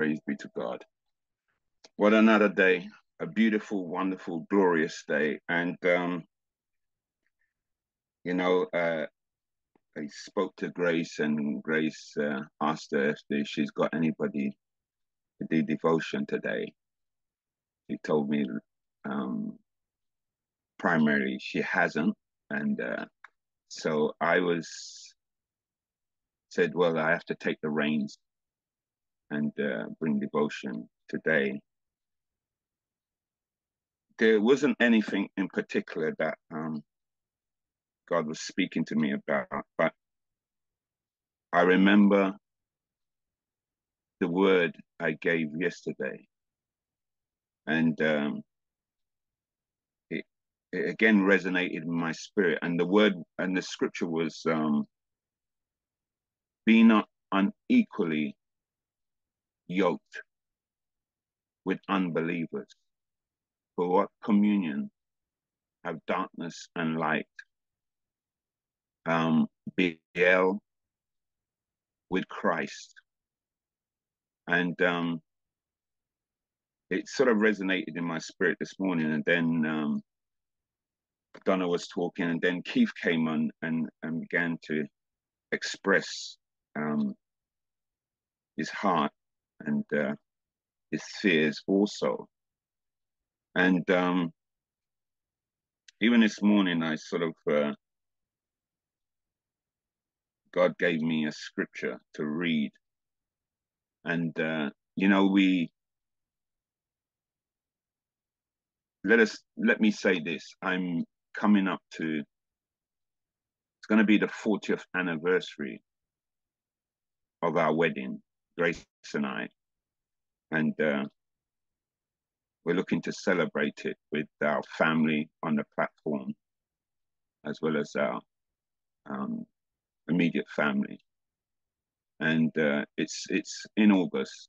Praise be to God. What another day, a beautiful, wonderful, glorious day. And, um, you know, uh, I spoke to Grace, and Grace uh, asked her if she's got anybody to do devotion today. She told me um, primarily she hasn't. And uh, so I was said, well, I have to take the reins and uh, bring devotion today. There wasn't anything in particular that um, God was speaking to me about, but I remember the word I gave yesterday, and um, it, it, again resonated in my spirit. And the word and the scripture was, um, "Be not unequally yoked with unbelievers. For what communion have darkness and light? Um, Belial with Christ. And um, it sort of resonated in my spirit this morning. And then um, Donna was talking, and then Keith came on and, and began to express um, his heart and uh, his fears also. And um, even this morning, I sort of, uh, God gave me a scripture to read. And, uh, you know, we, let us, let me say this I'm coming up to, it's going to be the 40th anniversary of our wedding. Grace and I, and uh, we're looking to celebrate it with our family on the platform, as well as our um, immediate family. And uh, it's it's in August.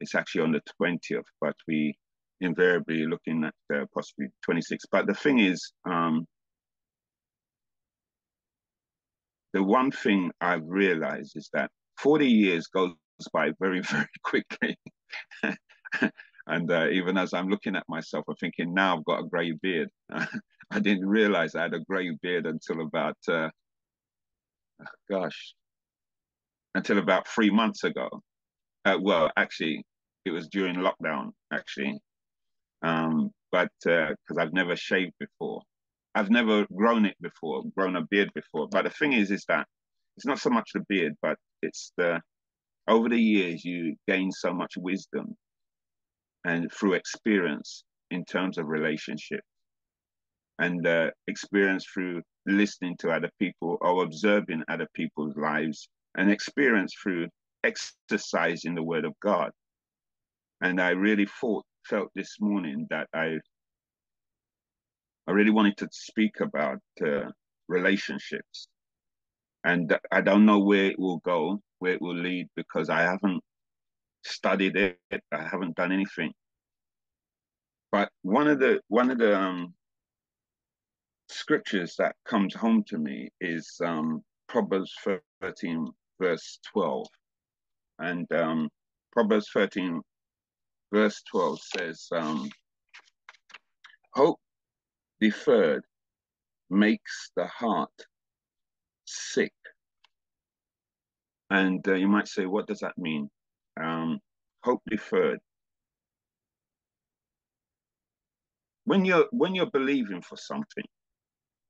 It's actually on the twentieth, but we invariably looking at uh, possibly 26. But the thing is, um, the one thing I've realized is that 40 years goes by very, very quickly. and uh, even as I'm looking at myself, I'm thinking, now I've got a grey beard. I didn't realize I had a grey beard until about, uh, gosh, until about three months ago. Uh, well, actually, it was during lockdown, actually. Um, but because uh, I've never shaved before, I've never grown it before, grown a beard before. But the thing is, is that it's not so much the beard, but it's the over the years, you gain so much wisdom and through experience in terms of relationships and uh, experience through listening to other people or observing other people's lives and experience through exercising the word of God. And I really thought, felt this morning that I, I really wanted to speak about uh, relationships. And I don't know where it will go, where it will lead because I haven't studied it. I haven't done anything. But one of the one of the um, scriptures that comes home to me is um, Proverbs 13, verse 12. And um, Proverbs 13, verse 12 says, um, Hope deferred makes the heart sick, and uh, you might say, what does that mean? Um, hope deferred. When you're when you're believing for something,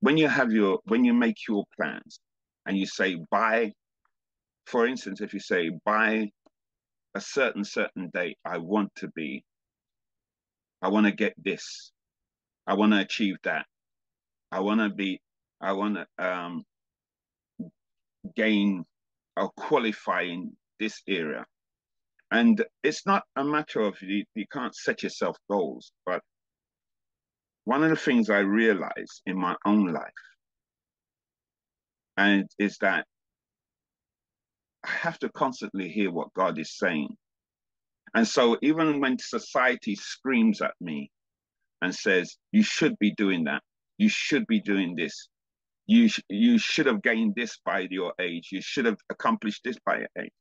when you have your when you make your plans and you say by, for instance, if you say by a certain certain date, I want to be, I want to get this, I want to achieve that, I want to be, I want to um, gain or qualify in this area. And it's not a matter of you, you can't set yourself goals, but one of the things I realize in my own life and is that I have to constantly hear what God is saying. And so even when society screams at me and says, you should be doing that, you should be doing this, you sh- you should have gained this by your age. You should have accomplished this by your age.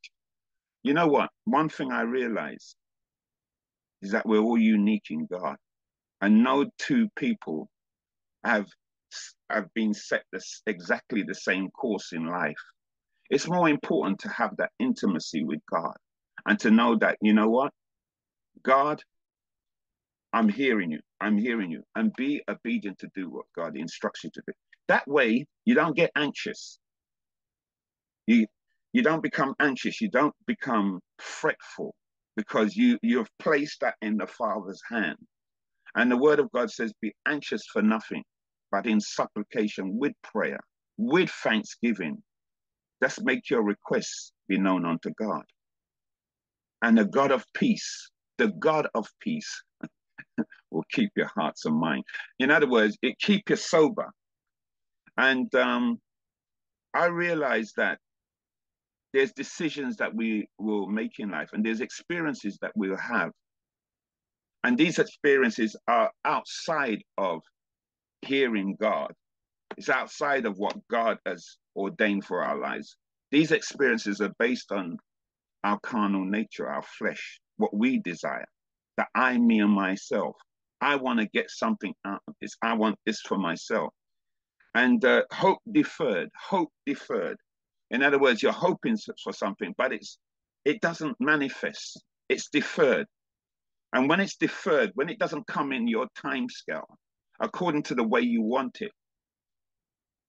you know what? One thing I realize is that we're all unique in God. And no two people have have been set this exactly the same course in life. It's more important to have that intimacy with God and to know that, you know what? God, I'm hearing you. I'm hearing you. And be obedient to do what God instructs you to do. That way, you don't get anxious. You you don't become anxious. You don't become fretful because you you have placed that in the Father's hand. And the Word of God says, "Be anxious for nothing, but in supplication with prayer, with thanksgiving, let's make your requests be known unto God." And the God of peace, the God of peace, will keep your hearts and mind. In other words, it keep you sober. And um, I realize that there's decisions that we will make in life, and there's experiences that we'll have. And these experiences are outside of hearing God. It's outside of what God has ordained for our lives. These experiences are based on our carnal nature, our flesh, what we desire, that I, me, and myself. I want to get something out of this. I want this for myself. And uh, hope deferred, hope deferred. In other words, you're hoping for something, but it's it doesn't manifest. It's deferred. And when it's deferred, when it doesn't come in your time scale, according to the way you want it,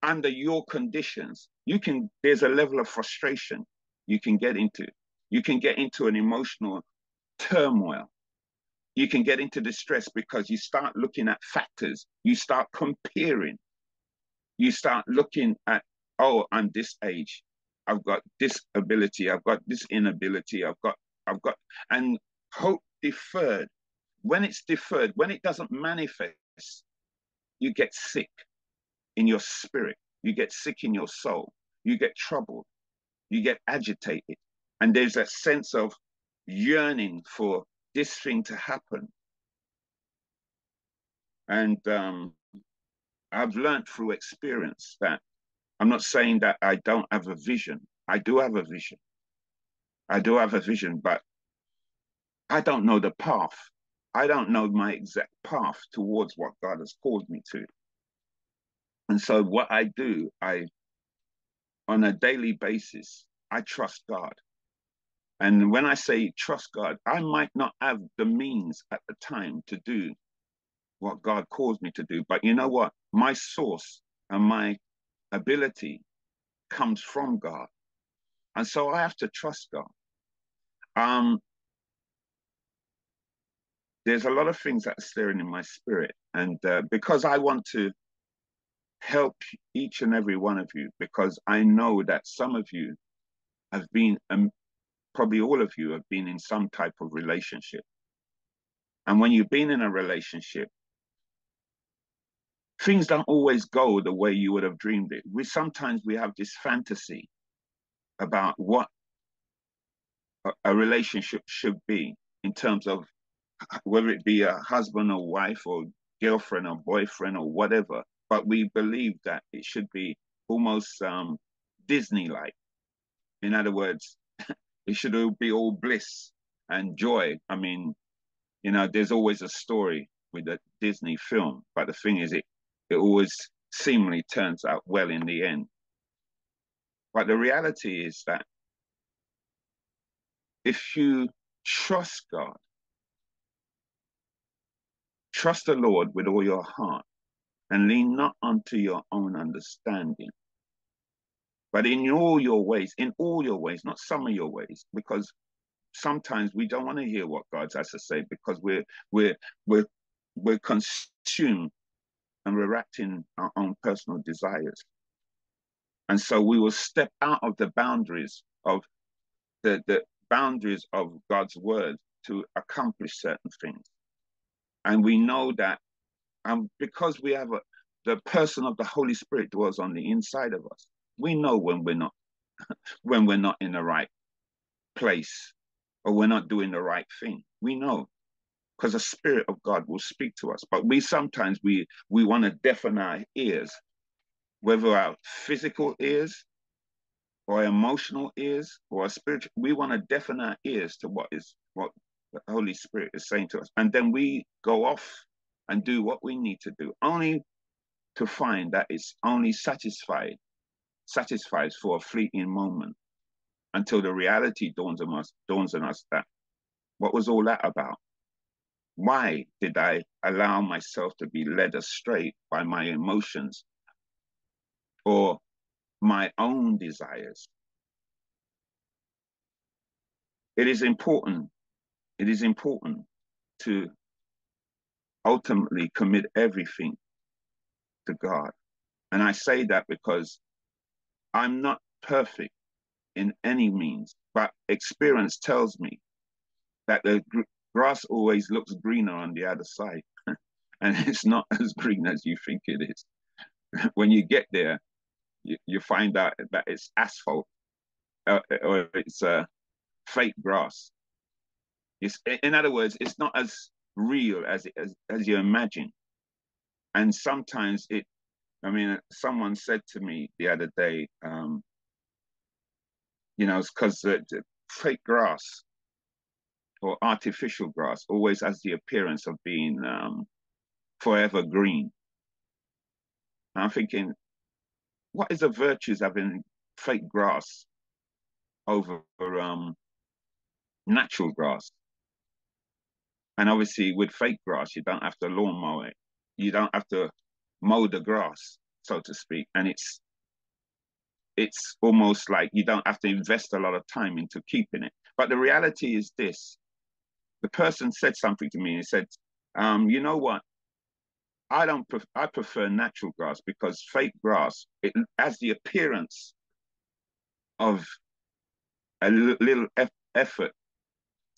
under your conditions, you can, there's a level of frustration you can get into. You can get into an emotional turmoil. You can get into distress because you start looking at factors. You start comparing. You start looking at, oh, I'm this age. I've got this ability. I've got this inability. I've got, I've got, and hope deferred. When it's deferred, when it doesn't manifest, you get sick in your spirit. You get sick in your soul. You get troubled. You get agitated. And there's a sense of yearning for this thing to happen. And um, I've learned through experience that I'm not saying that I don't have a vision. I do have a vision. I do have a vision, but I don't know the path. I don't know my exact path towards what God has called me to. And so what I do, I on a daily basis, I trust God. And when I say trust God, I might not have the means at the time to do what God calls me to do. But you know what? My source and my ability comes from God. And so I have to trust God. Um, there's a lot of things that are stirring in my spirit. And uh, because I want to help each and every one of you, because I know that some of you have been um, probably all of you have been in some type of relationship. And when you've been in a relationship, things don't always go the way you would have dreamed it. We sometimes we have this fantasy about what a, a relationship should be in terms of whether it be a husband or wife or girlfriend or boyfriend or whatever. But we believe that it should be almost um, Disney-like. In other words, it should be all bliss and joy. I mean, you know, there's always a story with a Disney film, but the thing is, it it always seemingly turns out well in the end. But the reality is that if you trust God, trust the Lord with all your heart, and lean not unto your own understanding, but in all your ways, in all your ways, not some of your ways, because sometimes we don't want to hear what God has to say because we're we're we're we're consumed and we're acting our own personal desires. And so we will step out of the boundaries of the, the boundaries of God's word to accomplish certain things. And we know that um, because we have a, the person of the Holy Spirit dwells on the inside of us, we know when we're not when we're not in the right place or we're not doing the right thing. We know because the Spirit of God will speak to us. But we sometimes we we want to deafen our ears, whether our physical ears or emotional ears or our spiritual. We want to deafen our ears to what is what the Holy Spirit is saying to us, and then we go off and do what we need to do, only to find that it's only satisfied satisfies for a fleeting moment until the reality dawns on us dawns on us that what was all that about? Why did I allow myself to be led astray by my emotions or my own desires? It is important, it is important to ultimately commit everything to God. And I say that because I'm not perfect in any means, but experience tells me that the grass always looks greener on the other side. and it's not as green as you think it is. when you get there, you, you find out that it's asphalt uh, or it's uh, fake grass. It's, in other words, it's not as real as, as, as you imagine. And sometimes it, I mean, someone said to me the other day, um, you know, it's because the fake grass or artificial grass always has the appearance of being um, forever green. And I'm thinking, what is the virtues of having fake grass over um, natural grass? And obviously, with fake grass, you don't have to lawn mow it. You don't have to mow the grass, so to speak. And it's it's almost like you don't have to invest a lot of time into keeping it. But the reality is this: the person said something to me. He said, um, "You know what? I don't. I prefer natural grass because fake grass it has the appearance of a little effort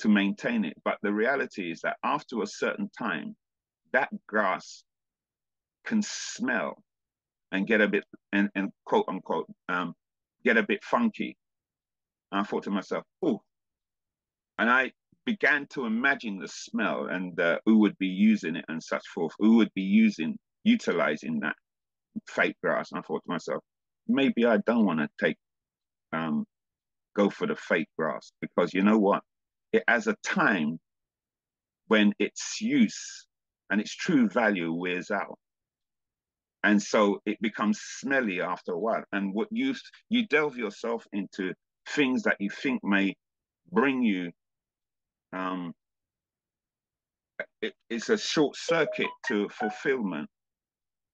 to maintain it. But the reality is that after a certain time, that grass can smell and get a bit and, and quote unquote um, get a bit funky. And I thought to myself, oh, and I began to imagine the smell and uh, who would be using it and such forth, who would be using utilizing that fake grass. And I thought to myself, maybe I don't want to take um, go for the fake grass because you know what? it has a time when its use and its true value wears out. And so it becomes smelly after a while. And what you you delve yourself into things that you think may bring you um it, it's a short circuit to fulfillment.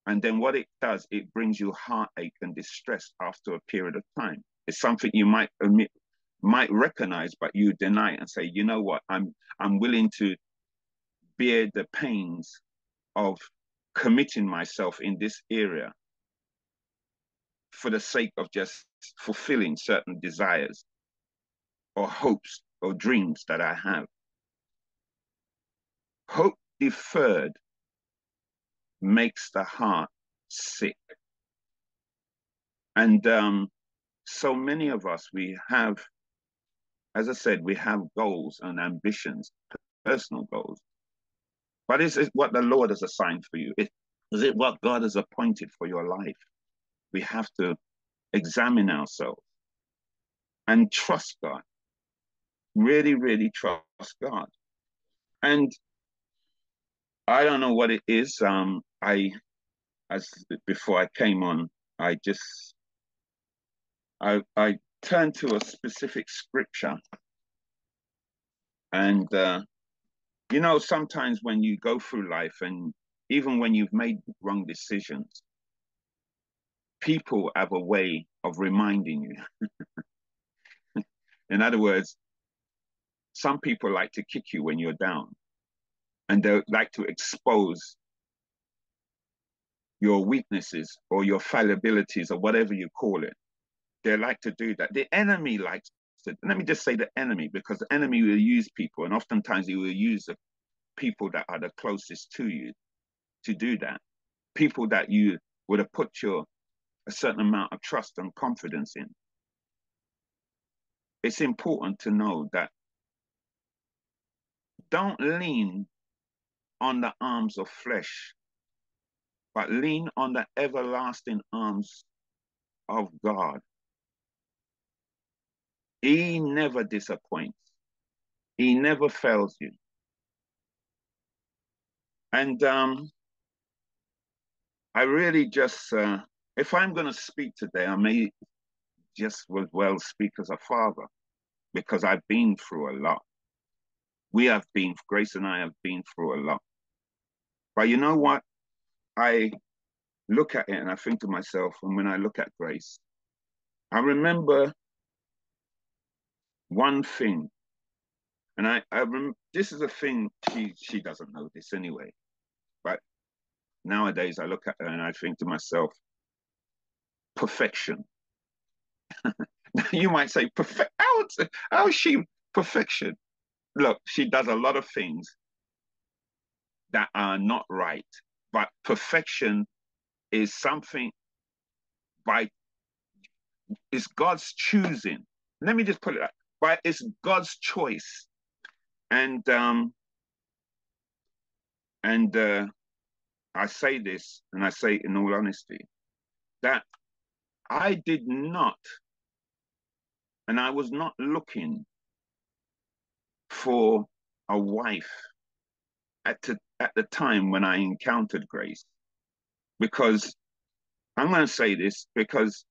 And then what it does, it brings you heartache and distress after a period of time. It's something you might admit might recognize, but you deny and say, you know what, I'm I'm willing to bear the pains of committing myself in this area for the sake of just fulfilling certain desires or hopes or dreams that I have. Hope deferred makes the heart sick. And um, so many of us, we have as I said, we have goals and ambitions, personal goals. But is it what the Lord has assigned for you? Is it what God has appointed for your life? We have to examine ourselves and trust God. Really, really trust God. And I don't know what it is. Um, I, as before I came on, I just, I, I turned to a specific scripture. And, uh, you know, sometimes when you go through life and even when you've made wrong decisions, people have a way of reminding you. In other words, some people like to kick you when you're down and they like to expose your weaknesses or your fallibilities or whatever you call it they like to do that. The enemy likes to, let me just say the enemy, because the enemy will use people, and oftentimes he will use the people that are the closest to you to do that. People that you would have put your a certain amount of trust and confidence in. It's important to know that don't lean on the arms of flesh, but lean on the everlasting arms of God He never disappoints. He never fails you. And um, I really just, uh, if I'm going to speak today, I may just as well speak as a father because I've been through a lot. We have been, Grace and I have been through a lot. But you know what? I look at it and I think to myself, and when I look at Grace, I remember one thing, and I, I rem- this is a thing she she doesn't know this anyway, but nowadays I look at her and I think to myself, perfection. you might say perfect. How, how is she perfection? Look, she does a lot of things that are not right, but perfection is something by it's God's choosing. Let me just put it that, but it's God's choice. And um and uh I say this and I say in all honesty that I did not and I was not looking for a wife at the, at the time when I encountered Grace because I'm going to say this because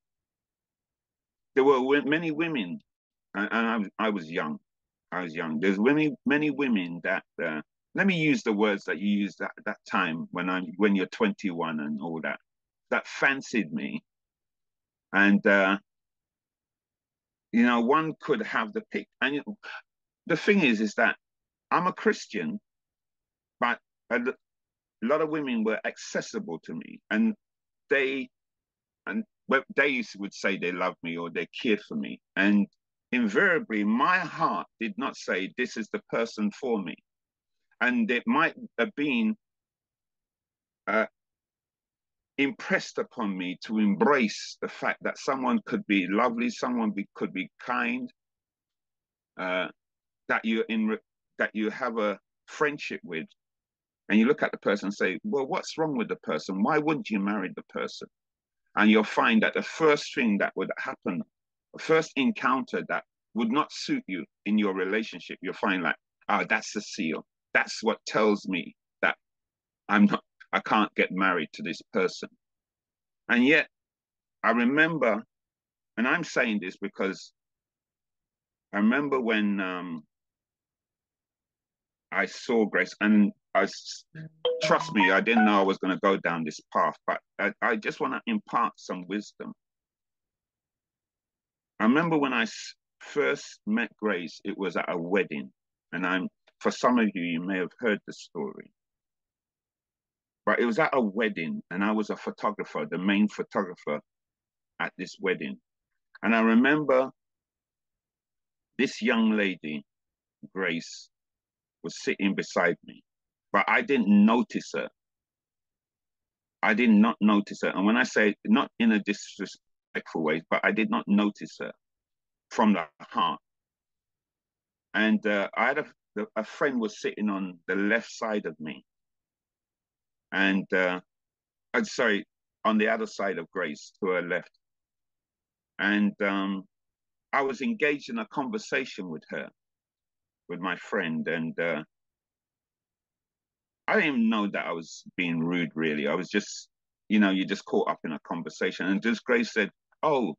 there were many women, and I, I was young. I was young. There's many many women that uh, let me use the words that you used at that time when I'm when you're 21 and all that that fancied me, and uh, you know one could have the pick. And the thing is, is that I'm a Christian, but a, lot of women were accessible to me, and they and they would say they love me or they cared for me, and invariably my heart did not say this is the person for me, and it might have been uh, impressed upon me to embrace the fact that someone could be lovely, someone be, could be kind, uh, that you in that you have a friendship with, and you look at the person and say, well, what's wrong with the person? Why wouldn't you marry the person? And you'll find that the first thing that would happen, the first encounter that would not suit you in your relationship, you'll find like, oh, that's the seal. That's what tells me that I'm not, I can't get married to this person. And yet, I remember, and I'm saying this because I remember when um, I saw Grace, and I trust me, I didn't know I was going to go down this path, but I, I just want to impart some wisdom. I remember when I first met Grace, it was at a wedding, and I'm for some of you, you may have heard the story. But it was at a wedding, and I was a photographer, the main photographer at this wedding. And I remember this young lady, Grace, was sitting beside me, but I didn't notice her. I did not notice her. And when I say not in a disrespectful way, but I did not notice her from the heart. And uh, I had a, a friend was sitting on the left side of me. And uh, I'm sorry, on the other side of Grace to her left. And um, I was engaged in a conversation with her with my friend, and uh, I didn't even know that I was being rude. Really, I was just, you know, you just caught up in a conversation, and just Grace said, "Oh,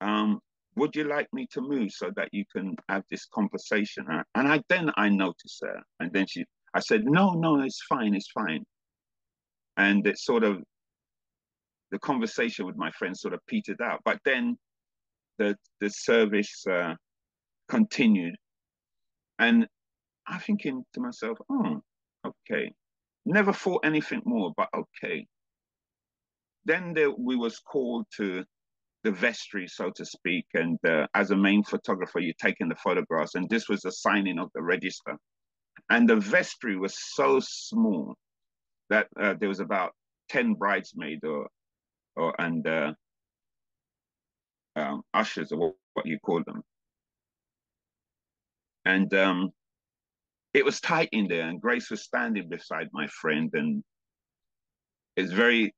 um, would you like me to move so that you can have this conversation?" And I then I noticed her, and then she, I said, "No, no, it's fine, it's fine," and it sort of the conversation with my friend sort of petered out. But then the the service uh, continued, and I'm thinking to myself, oh, okay. Never thought anything more, but okay. Then we was called to the vestry, so to speak, and uh, as a main photographer, you're taking the photographs, and this was the signing of the register. And the vestry was so small that uh, there was about 10 bridesmaids or, or and uh, um, ushers, or what, what you call them and um, it was tight in there. And Grace was standing beside my friend, and it's very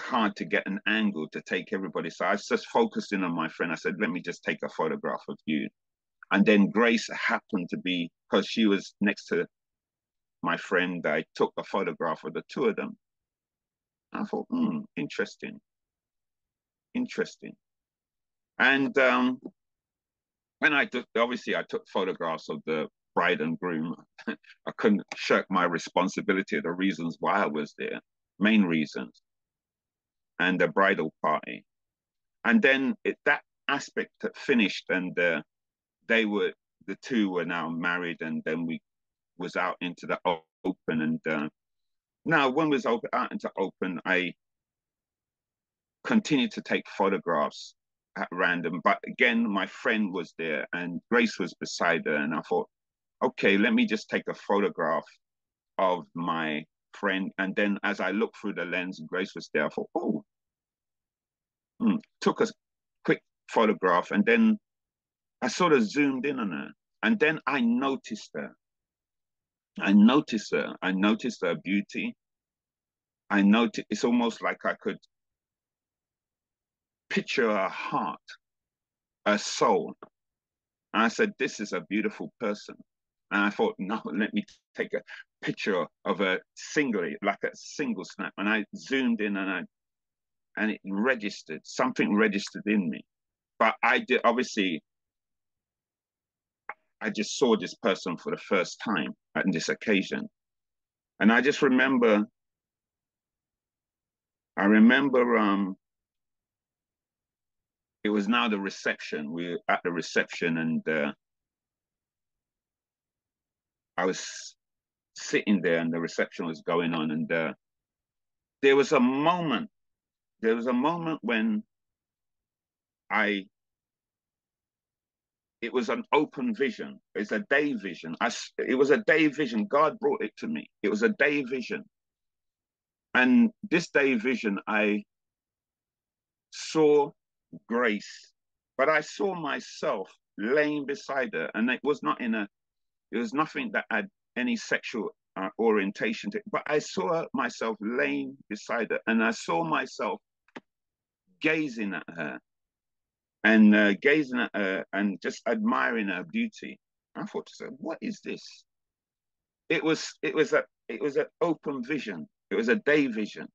hard to get an angle to take everybody. So I was just focusing on my friend. I said, let me just take a photograph of you. And then Grace happened to be, because she was next to my friend, I took a photograph of the two of them. I thought, hmm, interesting. Interesting. And um, when I took, obviously, I took photographs of the bride and groom. I couldn't shirk my responsibility the reasons why I was there, main reasons, and the bridal party. And then it, that aspect finished, and uh, they were the two were now married, and then we was out into the open. And uh, now, when was open, out into open, I continued to take photographs at random. But again, my friend was there and Grace was beside her. And I thought, okay, let me just take a photograph of my friend. And then as I looked through the lens, Grace was there. I thought, oh, hmm. took a quick photograph. And then I sort of zoomed in on her. And then I noticed her. I noticed her. I noticed her beauty. I noticed it's almost like I could picture a heart, a soul. And I said, This is a beautiful person. And I thought, no, let me take a picture of a singly, like a single snap. And I zoomed in and I and it registered, something registered in me. But I did obviously I just saw this person for the first time on this occasion. And I just remember I remember um it was now the reception. We were at the reception, and uh, I was sitting there, and the reception was going on, and uh, there was a moment. There was a moment when I. It was an open vision. It's a day vision. I, it was a day vision. God brought it to me. It was a day vision. And this day vision, I saw grace. But I saw myself laying beside her, and it was not in a, it was nothing that had any sexual uh, orientation to it, but I saw myself laying beside her, and I saw myself gazing at her and uh, gazing at her and just admiring her beauty. I thought to myself, what is this? It was it was a it was an open vision. It was a day vision.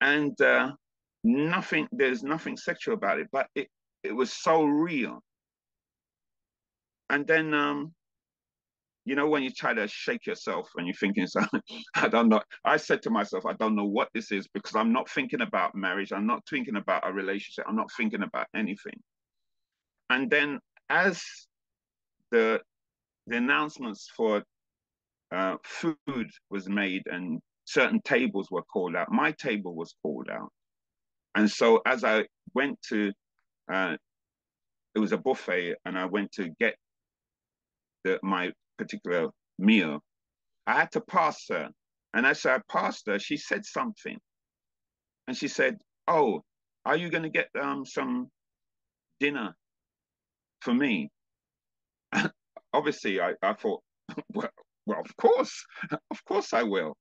And uh, nothing there's nothing sexual about it but it it was so real. And then um you know when you try to shake yourself and you're thinking so i don't know i said to myself i don't know what this is because i'm not thinking about marriage i'm not thinking about a relationship i'm not thinking about anything. And then as the the announcements for uh, food was made and certain tables were called out my table was called out and so as I went to, uh, it was a buffet, and I went to get the, my particular meal. I had to pass her, and as I passed her, she said something, and she said, "Oh, are you going to get um, some dinner for me?" Obviously, I, I thought, well, well, of course, of course I will.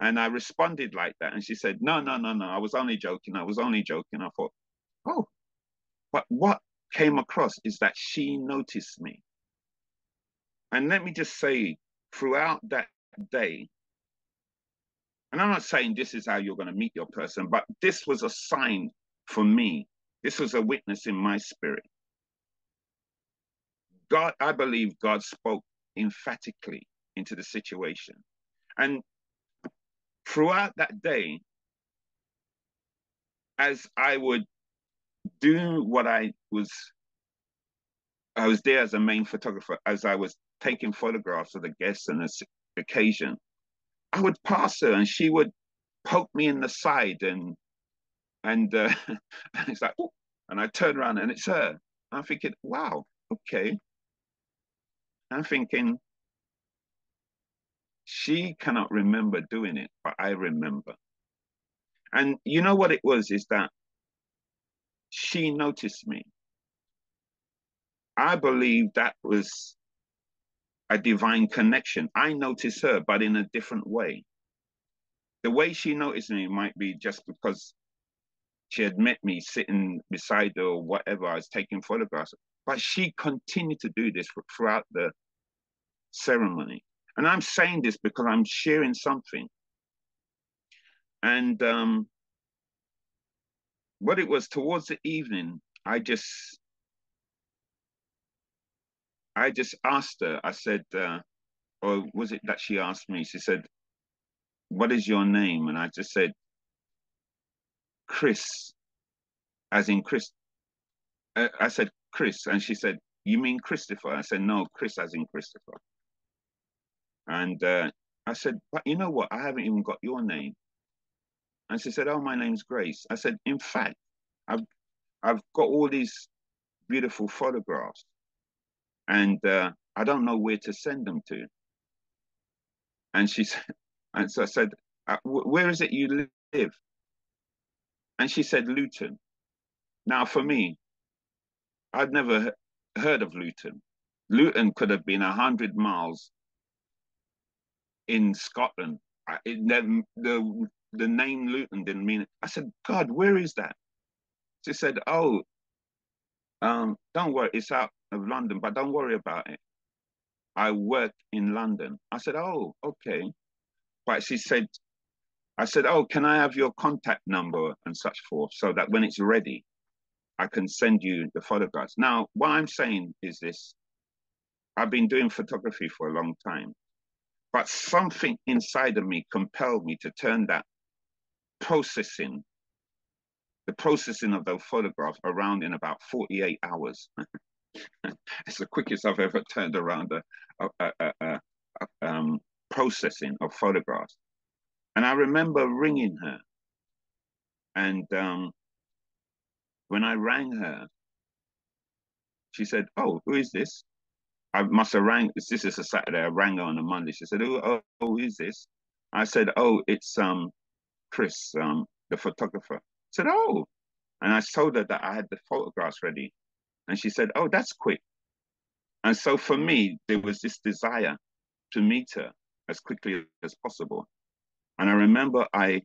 And I responded like that. And she said, No, no, no, no. I was only joking. I was only joking. I thought, Oh, but what came across is that she noticed me. And let me just say, throughout that day, and I'm not saying this is how you're going to meet your person, but this was a sign for me. This was a witness in my spirit. God, I believe God spoke emphatically into the situation. And throughout that day, as I would do what I was, I was there as a main photographer, as I was taking photographs of the guests on this occasion, I would pass her and she would poke me in the side and and, uh, and it's like, and I turn around and it's her. I'm thinking, wow, okay. I'm thinking, she cannot remember doing it, but I remember. And you know what it was is that she noticed me. I believe that was a divine connection. I noticed her, but in a different way. the way she noticed me might be just because she had met me sitting beside her or whatever. I was taking photographs, but she continued to do this throughout the ceremony. And I'm saying this because I'm sharing something. And um, what it was towards the evening, I just, I just asked her. I said, uh, or was it that she asked me? She said, "What is your name?" And I just said, "Chris," as in Chris. Uh, I said, "Chris," and she said, "You mean Christopher?" I said, "No, Chris, as in Christopher." And uh, I said, "But you know what? I haven't even got your name." And she said, "Oh, my name's Grace." I said, "In fact, I've I've got all these beautiful photographs, and uh, I don't know where to send them to." And she said, and so I said, uh, "Where is it you live?" And she said, "Luton." Now, for me, I'd never heard of Luton. Luton could have been a hundred miles in Scotland. It, the, the the name Luton didn't mean it. I said, God, where is that? She said, Oh, um, don't worry, it's out of London, but don't worry about it. I work in London. I said, Oh, okay. But she said, I said, Oh, can I have your contact number and such forth so that when it's ready, I can send you the photographs. Now, what I'm saying is this I've been doing photography for a long time, but something inside of me compelled me to turn that processing, the processing of those photographs around in about 48 hours. it's the quickest I've ever turned around a, a, a, a um, processing of photographs. And I remember ringing her. And um, when I rang her, she said, Oh, who is this? I must have rang. This is a Saturday. I rang her on a Monday. She said, Oh, oh, who is this? I said, Oh, it's um Chris, um, the photographer. I said, Oh. And I told her that I had the photographs ready. And she said, Oh, that's quick. And so for me, there was this desire to meet her as quickly as possible. And I remember I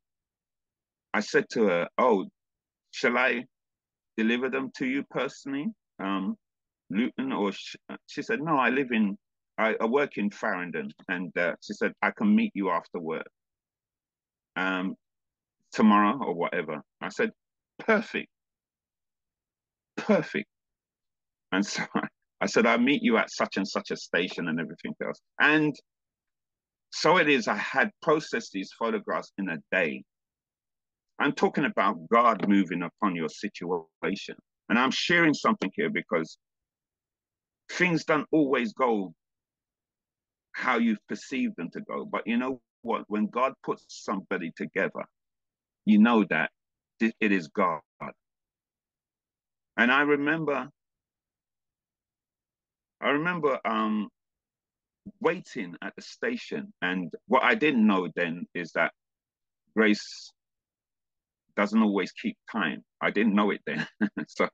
I said to her, Oh, shall I deliver them to you personally, um, Luton? Or sh she said, No, I live in, I, I work in Farringdon. And uh, she said, I can meet you after work. Um, tomorrow or whatever. I said, perfect, perfect. And so I said, I'll meet you at such and such a station and everything else. And so it is, I had processed these photographs in a day. I'm talking about God moving upon your situation. And I'm sharing something here because things don't always go how you perceive them to go. But you know what? When God puts somebody together, you know that it is God. And I remember, I remember um, waiting at the station. And what I didn't know then is that Grace doesn't always keep time. I didn't know it then. so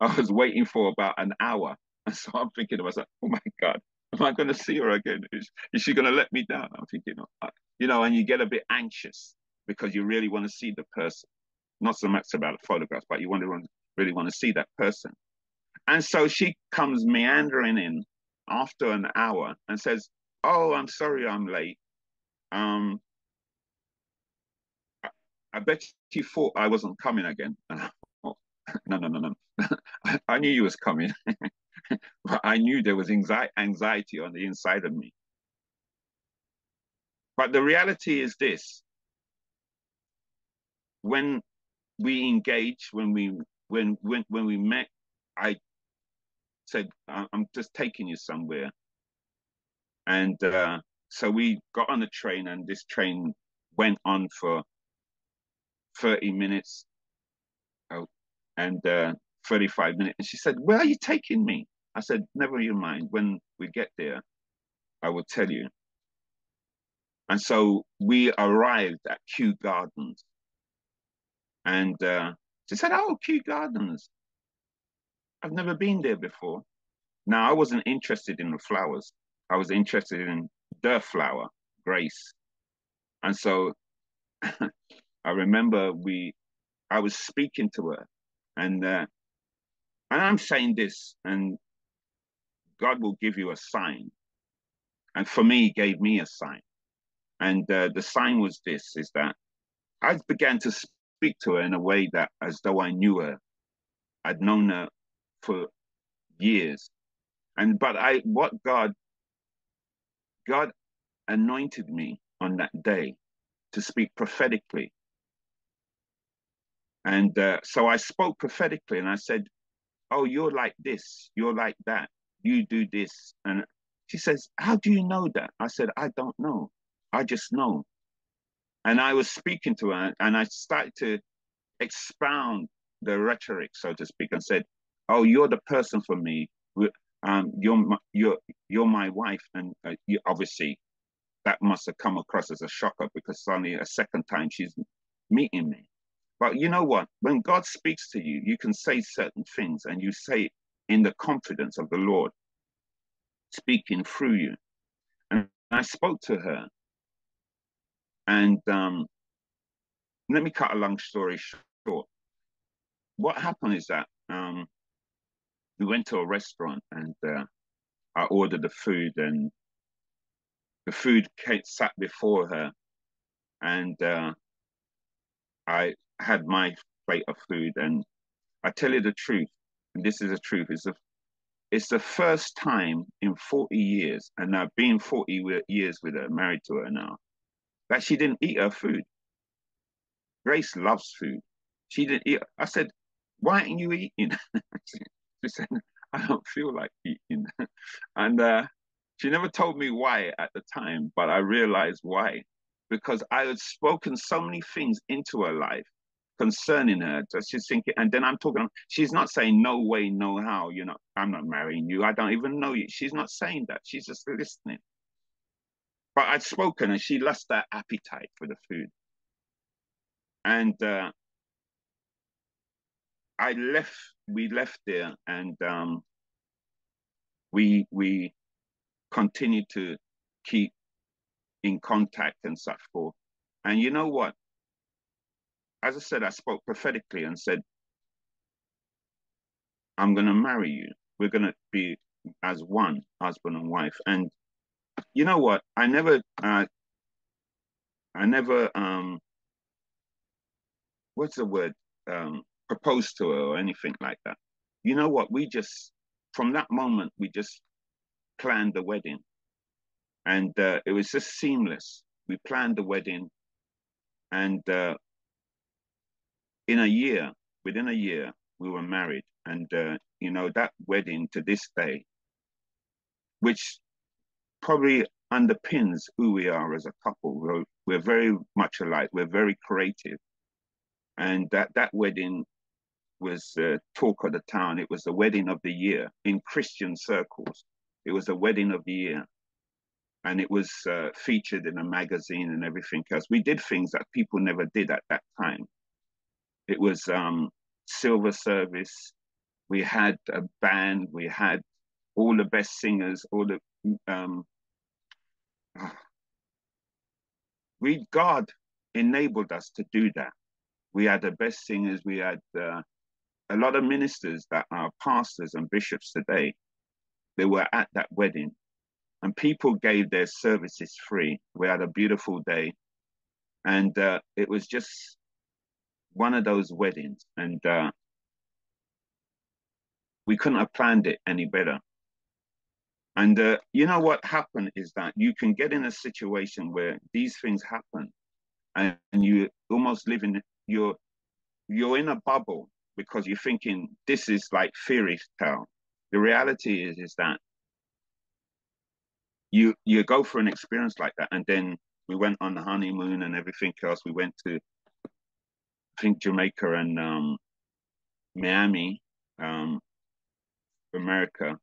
I was waiting for about an hour. And so I'm thinking to myself, oh my God, am I going to see her again? Is, is she going to let me down? I'm thinking, you know, and you get a bit anxious because you really want to see the person. Not so much about the photographs, but you want to really want to see that person. And so she comes meandering in after an hour and says, "Oh, I'm sorry, I'm late. Um, I, bet you thought I wasn't coming again." no, no, no, no. I, knew you was coming, but I knew there was anxiety, anxiety on the inside of me. But the reality is this: when we engaged, when we when when when we met, I said, "I'm just taking you somewhere," and uh, so we got on the train, and this train went on for thirty minutes, oh, and uh, thirty-five minutes. And she said, "Where are you taking me?" I said, "Never you mind. When we get there, I will tell you." And so we arrived at Kew Gardens, and uh, she said, Oh, Kew Gardens. I've never been there before. Now, I wasn't interested in the flowers. I was interested in the flower, Grace. And so I remember we, I was speaking to her, and uh, and I'm saying this, and God will give you a sign. And for me, he gave me a sign. And uh, the sign was this, is that I began to speak to her in a way that as though I knew her. I'd known her for years. And but I what God God anointed me on that day to speak prophetically. And uh, so I spoke prophetically and I said, Oh, you're like this, you're like that, you do this. And she says, How do you know that? I said, I don't know. I just know. And I was speaking to her and I started to expound the rhetoric, so to speak, and said, Oh, you're the person for me. Um, you're my, you're you're my wife, and uh, you, obviously that must have come across as a shocker because suddenly a second time she's meeting me. But you know what? When God speaks to you, you can say certain things and you say in the confidence of the Lord speaking through you. And I spoke to her. And um, let me cut a long story short. What happened is that um, we went to a restaurant and uh, I ordered the food and the food came, sat before her and uh, I had my plate of food, and I tell you the truth, and this is the truth, it's the, it's the first time in 40 years, and I've been 40 years with her, married to her now, that she didn't eat her food. Grace loves food. She didn't eat. I said, why aren't you eating? she said, I don't feel like eating. and uh, she never told me why at the time, but I realized why. Because I had spoken so many things into her life concerning her. So she's thinking, and then I'm talking, she's not saying, no way, no how, you know, I'm not marrying you. I don't even know you. She's not saying that. She's just listening. But I'd spoken and she lost that appetite for the food. And uh, I left, we left there and um, we, we continued to keep in contact and such forth. And you know what? As I said, I spoke prophetically and said, I'm going to marry you. We're going to be as one husband and wife. And you know what? I never, uh, I never, um, what's the word? Um, proposed to her or anything like that. You know what? We just, from that moment, we just planned the wedding. And uh, it was just seamless. We planned the wedding and uh, in a year, within a year, we were married. And, uh, you know, that wedding to this day, which probably underpins who we are as a couple. We're, we're very much alike. We're very creative. And that, that wedding was uh, talk of the town. It was the wedding of the year in Christian circles. It was a wedding of the year. And it was uh, featured in a magazine and everything else. We did things that people never did at that time. It was um, silver service. We had a band. We had all the best singers. All the um, we God enabled us to do that. We had the best singers. We had uh, a lot of ministers that are pastors and bishops today. They were at that wedding, and people gave their services free. We had a beautiful day, and uh, it was just one of those weddings, and uh, we couldn't have planned it any better. And uh, you know what happened is that you can get in a situation where these things happen, and, you almost live in you're you're in a bubble because you're thinking this is like fairy tale. The reality is is that you you go for an experience like that, and then we went on the honeymoon and everything else. We went to think Jamaica and um, Miami, um, America,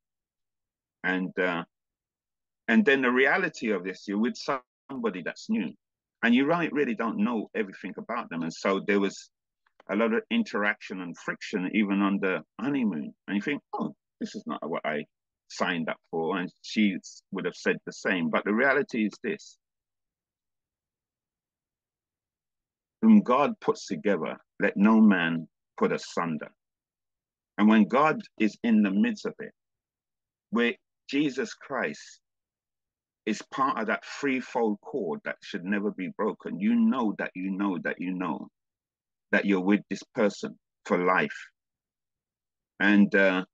and uh, and then the reality of this, you're with somebody that's new, and you right really don't know everything about them, and so there was a lot of interaction and friction even on the honeymoon, and you think, oh, this is not what I signed up for, and she would have said the same, but the reality is this: whom God puts together, let no man put asunder. And when God is in the midst of it, where Jesus Christ is part of that threefold cord that should never be broken, you know that you know that you know that you're with this person for life. And uh,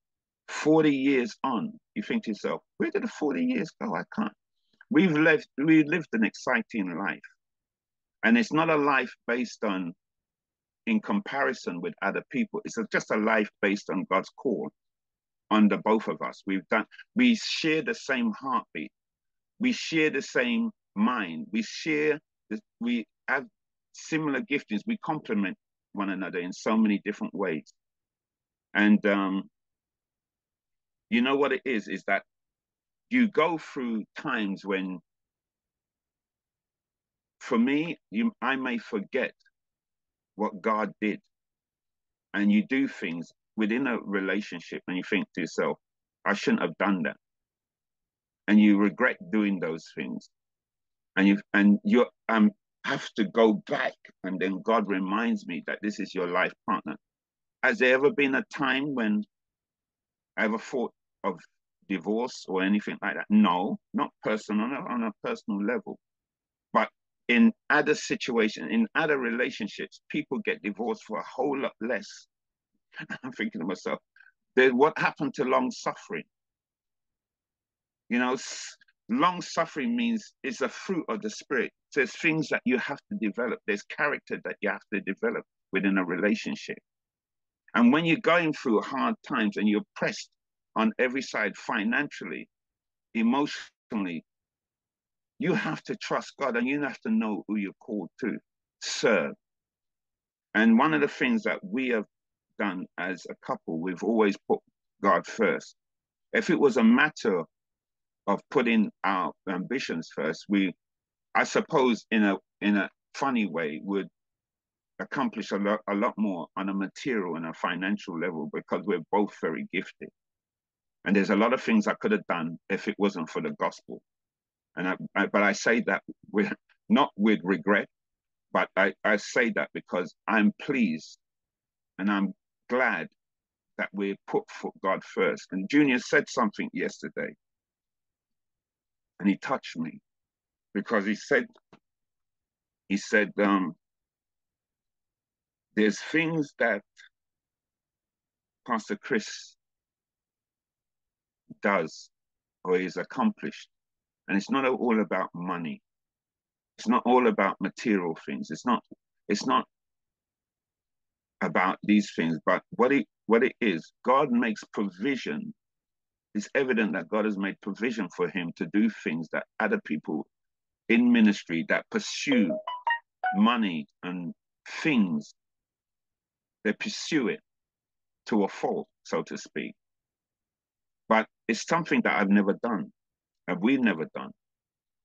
40 years on, you think to yourself, where did the 40 years go? I can't. We've lived, we lived an exciting life. And it's not a life based on in comparison with other people. It's just a life based on God's call under both of us. We've done, we share the same heartbeat. We share the same mind. We share, the, we have similar giftings. We complement one another in so many different ways. And um, you know what it is, is that you go through times when, for me, you I may forget what God did. And you do things within a relationship and you think to yourself, I shouldn't have done that. And you regret doing those things. And you and you um have to go back and then God reminds me that this is your life partner. Has there ever been a time when I ever thought of divorce or anything like that? No, not personal, on a, on a personal level. In other situations, in other relationships, people get divorced for a whole lot less. I'm thinking to myself, what happened to long suffering? You know, long suffering means it's a fruit of the spirit. So There's things that you have to develop. There's character that you have to develop within a relationship. And when you're going through hard times and you're pressed on every side financially, emotionally, you have to trust God and you have to know who you're called to serve. And one of the things that we have done as a couple, we've always put God first. If it was a matter of putting our ambitions first, we, I suppose, in a in a funny way, would accomplish a lot, a lot more on a material and a financial level because we're both very gifted. And there's a lot of things I could have done if it wasn't for the gospel. And I, I but I say that with not with regret, but I, I say that because I'm pleased and I'm glad that we put God first. And Junior said something yesterday, and he touched me because he said, he said, um, there's things that Pastor Chris does or is accomplished. And it's not all about money. It's not all about material things. It's not, it's not about these things, but what it what it is, God makes provision. It's evident that God has made provision for him to do things that other people in ministry that pursue money and things, they pursue it to a fault, so to speak. But it's something that I've never done, we've never done,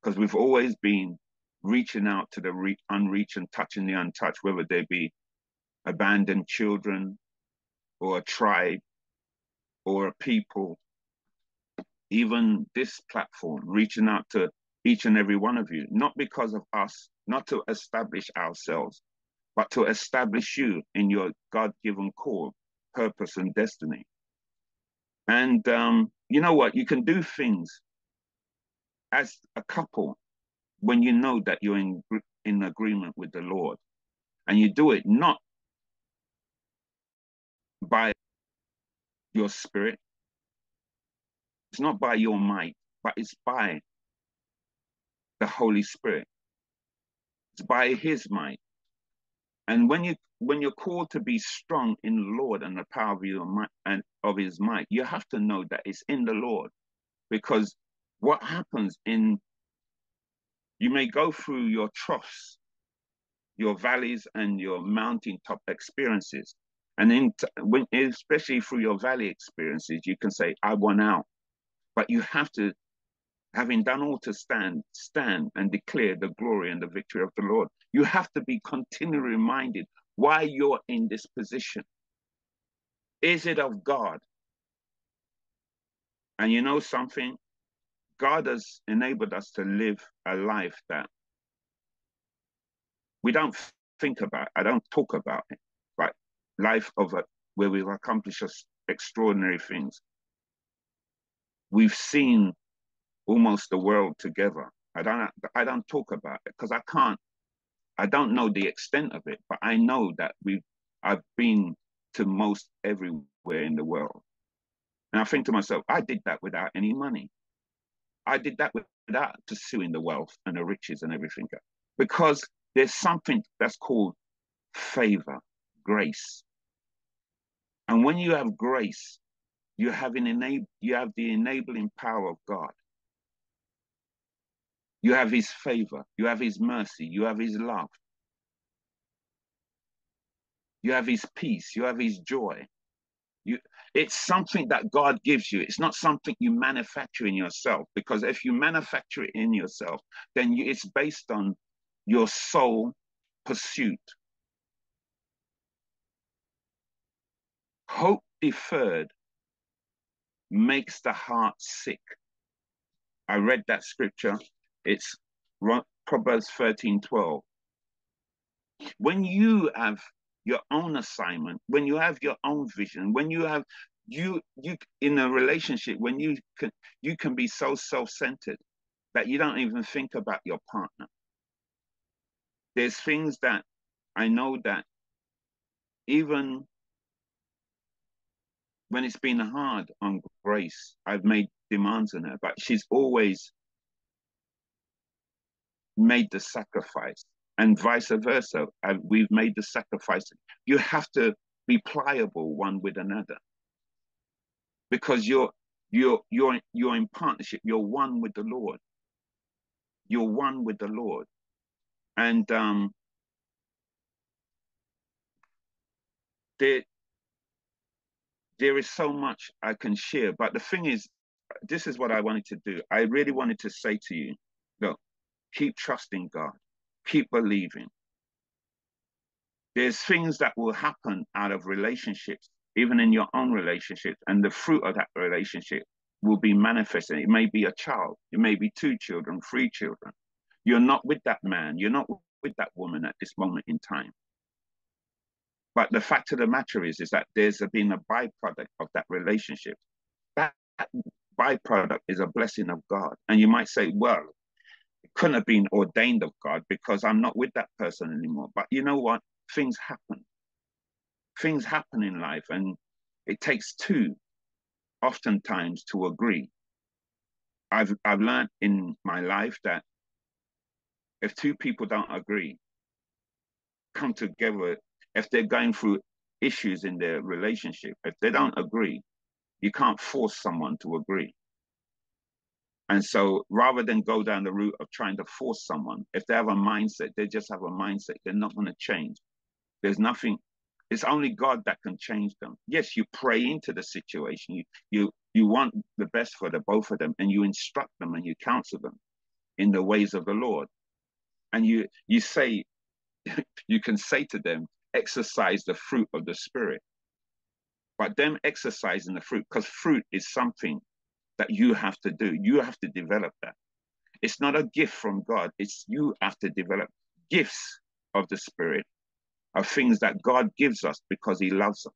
because we've always been reaching out to the re- unreached and touching the untouched, whether they be abandoned children or a tribe or a people, even this platform, reaching out to each and every one of you, not because of us, not to establish ourselves, but to establish you in your God given call, purpose, and destiny. And um, you know what? You can do things as a couple when you know that you're in, in agreement with the Lord. And you do it not by your spirit. It's not by your might, but it's by the Holy Spirit. It's by his might. And when you when you're called to be strong in the Lord and the power of your might and of his might, you have to know that it's in the Lord. Because what happens in you may go through your troughs, your valleys and your mountaintop experiences. And in when, especially through your valley experiences, you can say, I won out. But you have to, having done all to stand, stand and declare the glory and the victory of the Lord. You have to be continually reminded why you're in this position. Is it of God? And you know something? God has enabled us to live a life that we don't think about, I don't talk about it, but life of a, where we've accomplished extraordinary things. We've seen almost the world together. I don't I don't talk about it because I can't I don't know the extent of it, but I know that we've I've been to most everywhere in the world. And I think to myself, I did that without any money. I did that without pursuing the wealth and the riches and everything. Because there's something that's called favor, grace. And when you have grace, you have an enab- you have the enabling power of God. You have his favor, you have his mercy, you have his love. You have his peace, you have his joy. You, it's something that God gives you. It's not something you manufacture in yourself, because if you manufacture it in yourself, then you, it's based on your soul pursuit. Hope deferred makes the heart sick. I read that scripture. It's Proverbs 13 12. When you have your own assignment, when you have your own vision, when you have you you in a relationship, when you can you can be so self-centered that you don't even think about your partner. There's things that I know that even when it's been hard on Grace, I've made demands on her, but she's always made the sacrifice and vice versa. And we've made the sacrifice. You have to be pliable one with another because you're you're you're you're in partnership. You're one with the Lord. You're one with the Lord, and um, there there is so much I can share. But the thing is, this is what I wanted to do. I really wanted to say to you, look, keep trusting God keep believing. There's things that will happen out of relationships, even in your own relationship, and the fruit of that relationship will be manifested. It may be a child, it may be two children, three children. You're not with that man, you're not with that woman at this moment in time. But the fact of the matter is, is that there's been a byproduct of that relationship. That byproduct is a blessing of God. And you might say, well, couldn't have been ordained of God because I'm not with that person anymore. But you know what? Things happen. Things happen in life, and it takes two, oftentimes, to agree. I've I've learned in my life that if two people don't agree, come together, if they're going through issues in their relationship, if they don't agree, you can't force someone to agree. And so rather than go down the route of trying to force someone, if they have a mindset, they just have a mindset, they're not going to change. There's nothing, it's only God that can change them. Yes, you pray into the situation. You you you want the best for the both of them and you instruct them and you counsel them in the ways of the Lord. And you you say, you can say to them, exercise the fruit of the spirit. But them exercising the fruit, because fruit is something that you have to do. You have to develop that. It's not a gift from God, it's you have to develop gifts of the Spirit, of things that God gives us because He loves us.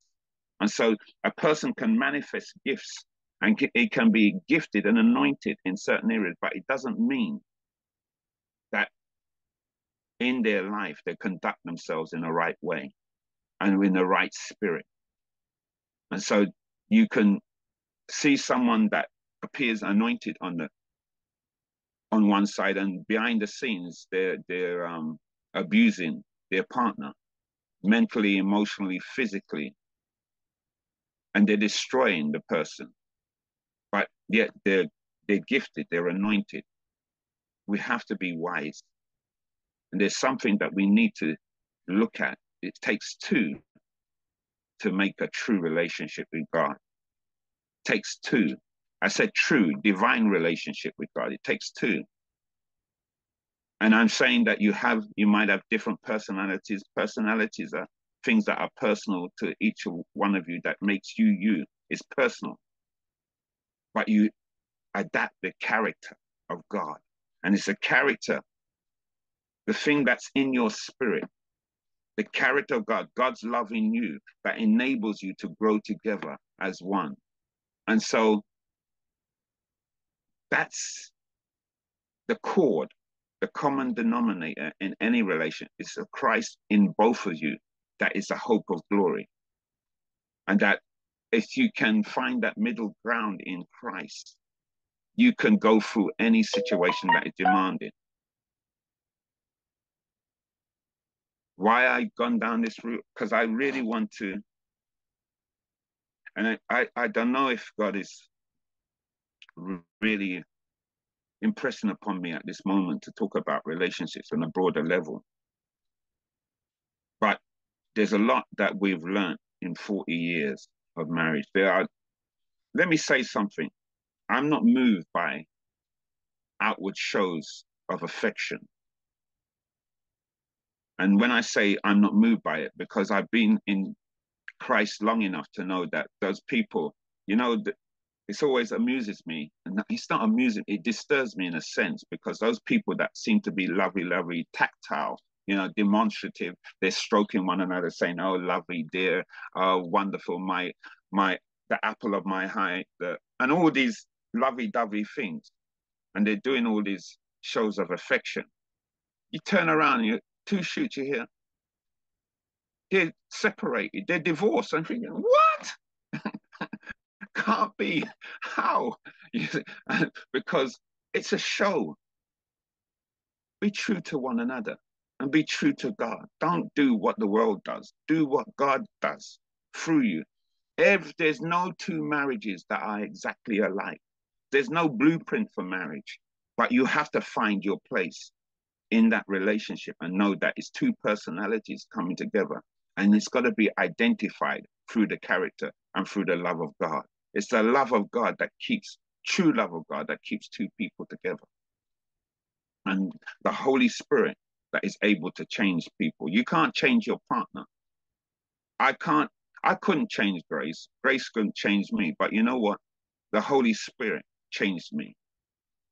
And so a person can manifest gifts and it can be gifted and anointed in certain areas, but it doesn't mean that in their life they conduct themselves in the right way and in the right spirit. And so you can see someone that appears anointed on the on one side, and behind the scenes, they're they're um, abusing their partner, mentally, emotionally, physically, and they're destroying the person. But yet they're they're gifted, they're anointed. We have to be wise, and there's something that we need to look at. It takes two to make a true relationship with God. It takes two I said true, divine relationship with God. It takes two. And I'm saying that you have, you might have different personalities. Personalities are things that are personal to each one of you that makes you you. It's personal. But you adapt the character of God. And it's a character, the thing that's in your spirit the character of God, God's love in you that enables you to grow together as one. And so that's the chord, the common denominator in any relation is a Christ in both of you that is the hope of glory. And that if you can find that middle ground in Christ, you can go through any situation that is demanding. why I gone down this route because I really want to, and I, I, I don't know if God is really impressing upon me at this moment to talk about relationships on a broader level. But there's a lot that we've learned in 40 years of marriage. There are, let me say something. I'm not moved by outward shows of affection. And when I say I'm not moved by it, because I've been in Christ long enough to know that those people, you know, it's always amuses me. And it's not amusing, it disturbs me in a sense, because those people that seem to be lovely, lovely, tactile, you know, demonstrative, they're stroking one another, saying, Oh, lovely, dear, oh, wonderful, my, my, the apple of my eye, the, and all these lovely dovey things. And they're doing all these shows of affection. You turn around, you two shoots you here. They're separated, they're divorced. I'm thinking, what? Can't be. How? because it's a show. Be true to one another and be true to God. Don't do what the world does. Do what God does through you. If there's no two marriages that are exactly alike, there's no blueprint for marriage, but you have to find your place in that relationship and know that it's two personalities coming together. And it's got to be identified through the character and through the love of God. It's the love of God that keeps, true love of God that keeps two people together. And the Holy Spirit that is able to change people. You can't change your partner. I can't, I couldn't change Grace. Grace couldn't change me. But you know what? The Holy Spirit changed me.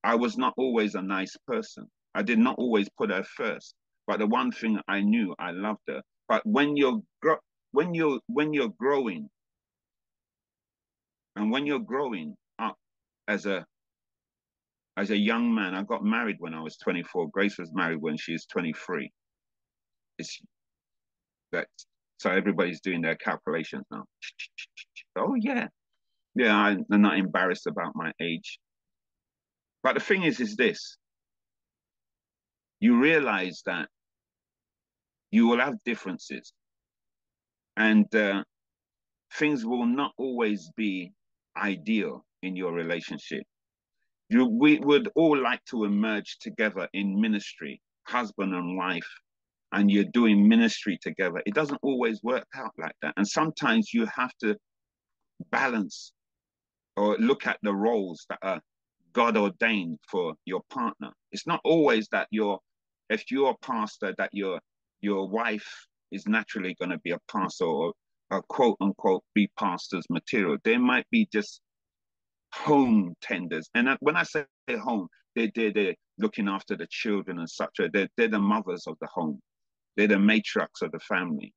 I was not always a nice person. I did not always put her first, but the one thing I knew, I loved her. But when you're when you're when you're growing, and when you're growing up as a as a young man, I got married when I was 24. Grace was married when she was 23. It's that so everybody's doing their calculations now. Oh yeah, yeah. I'm not embarrassed about my age. But the thing is, is this: you realize that you will have differences and uh, things will not always be ideal in your relationship. You, we would all like to emerge together in ministry, husband and wife, and you're doing ministry together. It doesn't always work out like that. And sometimes you have to balance or look at the roles that are God ordained for your partner. It's not always that you're if you're a pastor, that your your wife is naturally going to be a pastor or a quote unquote be pastor's material. There might be just home tenders, and when I say home, they they they're looking after the children and such. They're they're the mothers of the home. They're the matriarchs of the family.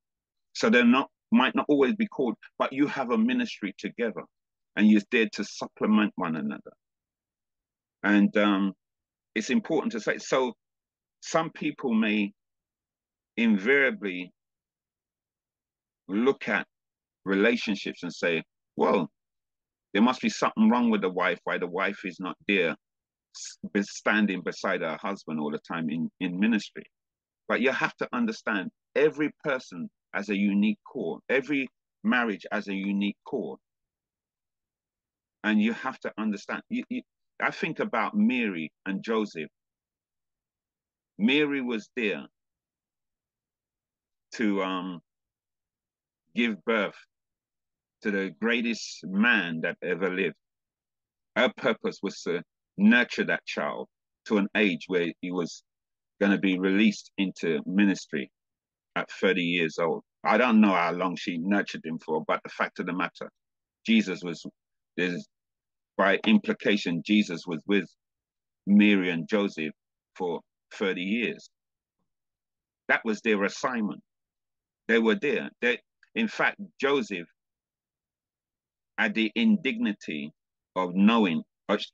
So they're not might not always be called, but you have a ministry together, and you're there to supplement one another. And um, it's important to say so some people may invariably look at relationships and say, well, there must be something wrong with the wife why the wife is not there standing beside her husband all the time in, in ministry. But you have to understand every person as a unique core, every marriage as a unique core. And you have to understand. You, you, I think about Mary and Joseph Mary was there to um, give birth to the greatest man that ever lived. Her purpose was to nurture that child to an age where he was going to be released into ministry at 30 years old. I don't know how long she nurtured him for, but the fact of the matter, Jesus was, there's, by implication, Jesus was with Mary and Joseph for 30 years. That was their assignment. They were there. They, in fact, Joseph had the indignity of knowing,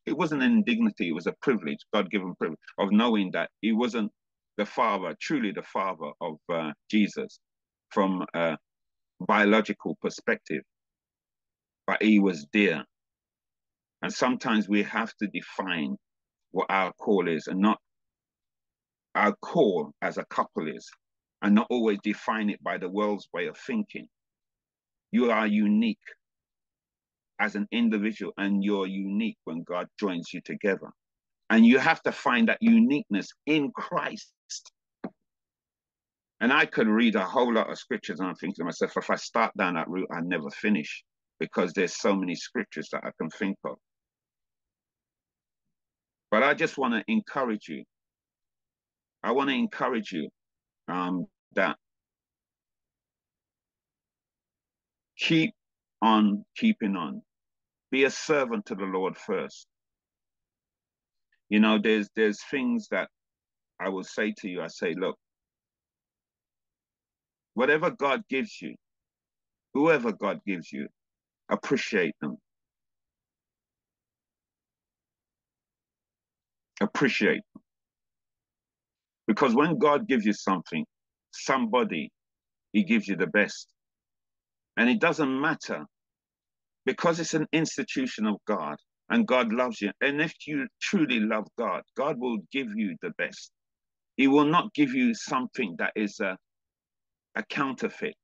it wasn't an indignity, it was a privilege, God given privilege, of knowing that he wasn't the father, truly the father of uh, Jesus from a biological perspective, but he was there. And sometimes we have to define what our call is and not our call as a couple is, and not always define it by the world's way of thinking. You are unique as an individual, and you're unique when God joins you together. And you have to find that uniqueness in Christ. And I could read a whole lot of scriptures, and I'm thinking to myself, if I start down that route, I never finish because there's so many scriptures that I can think of. But I just want to encourage you. I want to encourage you um, that keep on keeping on. Be a servant to the Lord first. You know, there's there's things that I will say to you. I say, look, whatever God gives you, whoever God gives you, appreciate them. Appreciate them. Because when God gives you something, somebody, he gives you the best. And it doesn't matter because it's an institution of God and God loves you. And if you truly love God, God will give you the best. He will not give you something that is a, a counterfeit.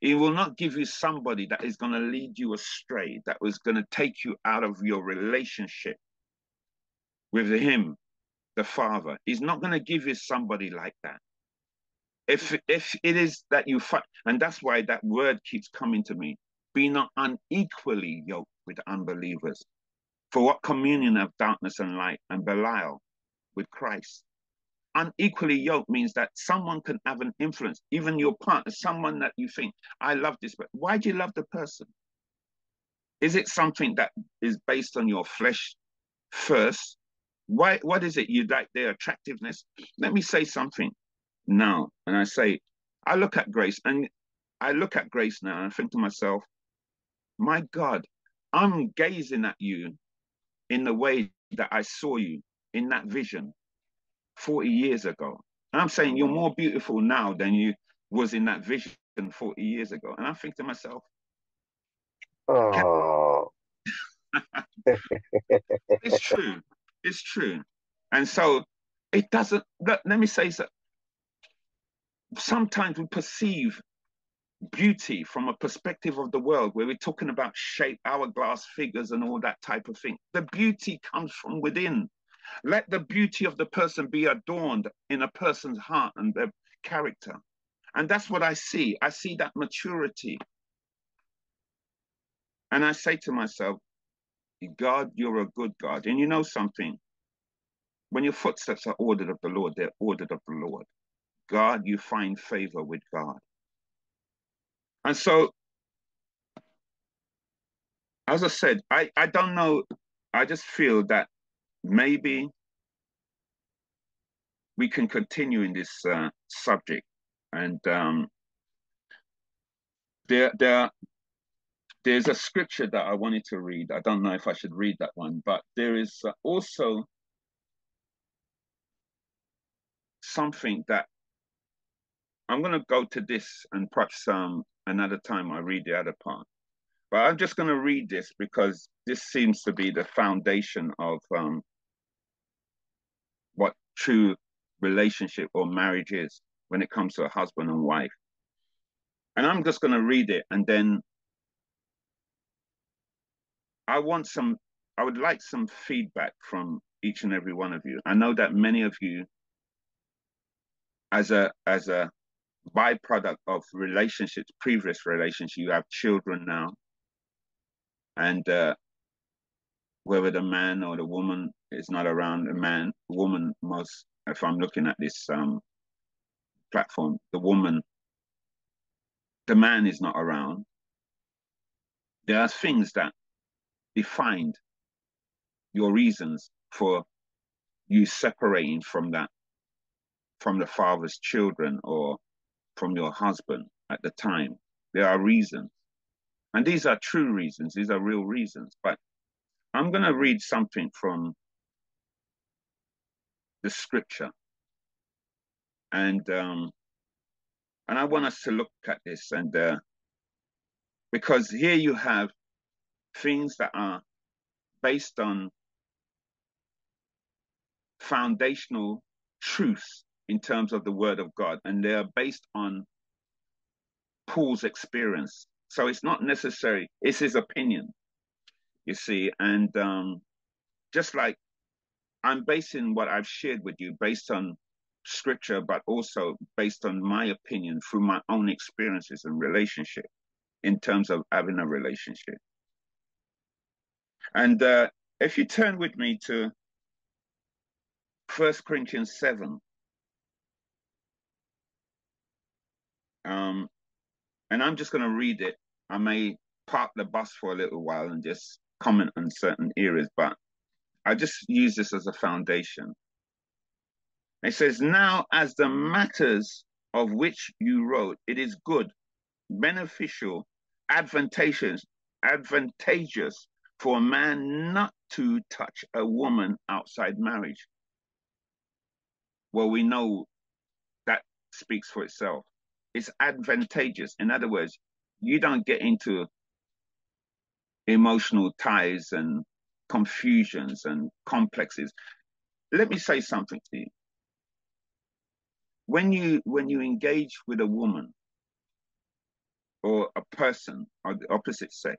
He will not give you somebody that is going to lead you astray, that was going to take you out of your relationship with Him, the Father. He's not going to give you somebody like that. If if it is that you fight, and that's why that word keeps coming to me, be not unequally yoked with unbelievers. For what communion of darkness and light and Belial with Christ? Unequally yoked means that someone can have an influence, even your partner, someone that you think, I love this, but why do you love the person? Is it something that is based on your flesh first? Why what is it you like their attractiveness? Let me say something now. And I say, I look at grace and I look at grace now and I think to myself, my God, I'm gazing at you in the way that I saw you in that vision 40 years ago. And I'm saying you're more beautiful now than you was in that vision 40 years ago. And I think to myself, oh. it's true. It's true. And so it doesn't, let, let me say so. Sometimes we perceive beauty from a perspective of the world where we're talking about shape, hourglass figures, and all that type of thing. The beauty comes from within. Let the beauty of the person be adorned in a person's heart and their character. And that's what I see. I see that maturity. And I say to myself, God, you're a good God. And you know something? When your footsteps are ordered of the Lord, they're ordered of the Lord. God, you find favor with God. And so, as I said, I, I don't know. I just feel that maybe we can continue in this uh, subject. And um, there, there, there's a scripture that I wanted to read. I don't know if I should read that one, but there is also something that I'm going to go to this and perhaps um, another time I read the other part. But I'm just going to read this because this seems to be the foundation of um, what true relationship or marriage is when it comes to a husband and wife. And I'm just going to read it and then I want some, I would like some feedback from each and every one of you. I know that many of you as a as a byproduct of relationships, previous relationships. You have children now, and uh, whether the man or the woman is not around, the man, woman most. If I'm looking at this um, platform, the woman, the man is not around. There are things that defined your reasons for you separating from that, from the father's children or from your husband at the time. There are reasons. And these are true reasons, these are real reasons. But I'm going to read something from the scripture. And um, and I want us to look at this and uh, because here you have things that are based on foundational truths in terms of the word of God, and they are based on Paul's experience. So it's not necessary, it's his opinion, you see. And um, just like I'm basing what I've shared with you based on scripture, but also based on my opinion through my own experiences and relationship in terms of having a relationship. And uh, if you turn with me to First Corinthians 7, um, and I'm just going to read it. I may park the bus for a little while and just comment on certain areas, but I just use this as a foundation. It says, Now, as the matters of which you wrote, it is good, beneficial, advantageous, advantageous for a man not to touch a woman outside marriage. Well, we know that speaks for itself. It's advantageous. In other words, you don't get into emotional ties and confusions and complexes. Let me say something to you. When you when you engage with a woman or a person of the opposite sex,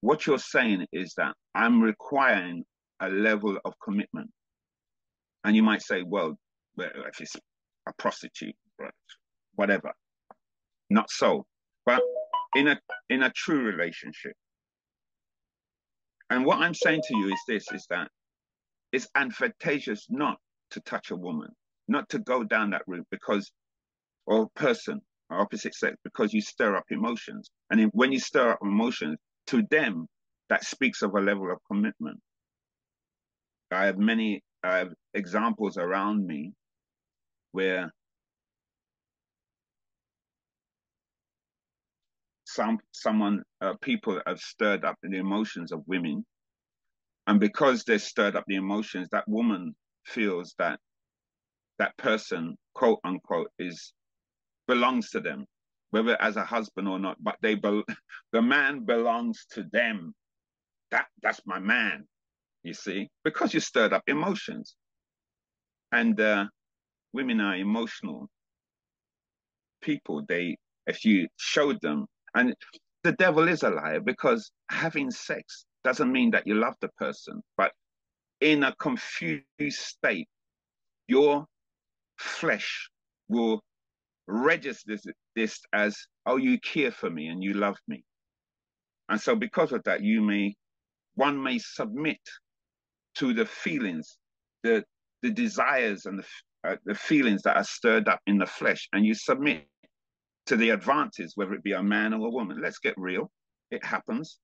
what you're saying is that I'm requiring a level of commitment. And you might say, well, if it's a prostitute, whatever. Not so. But in a in a true relationship. And what I'm saying to you is this is that it's advantageous not to touch a woman, not to go down that route because or person opposite sex because you stir up emotions. And when you stir up emotions, to them, that speaks of a level of commitment. I have many I have examples around me where some someone uh, people have stirred up the emotions of women and because they stirred up the emotions that woman feels that that person quote unquote is belongs to them whether as a husband or not, but they be- the man belongs to them. That that's my man, you see, because you stirred up emotions, and uh, women are emotional people. They if you showed them, and the devil is a liar because having sex doesn't mean that you love the person, but in a confused state, your flesh will register this as, oh, you care for me and you love me. And so because of that, you may, one may submit to the feelings, the, the desires and the, uh, the feelings that are stirred up in the flesh, and you submit to the advances, whether it be a man or a woman. Let's get real. It happens.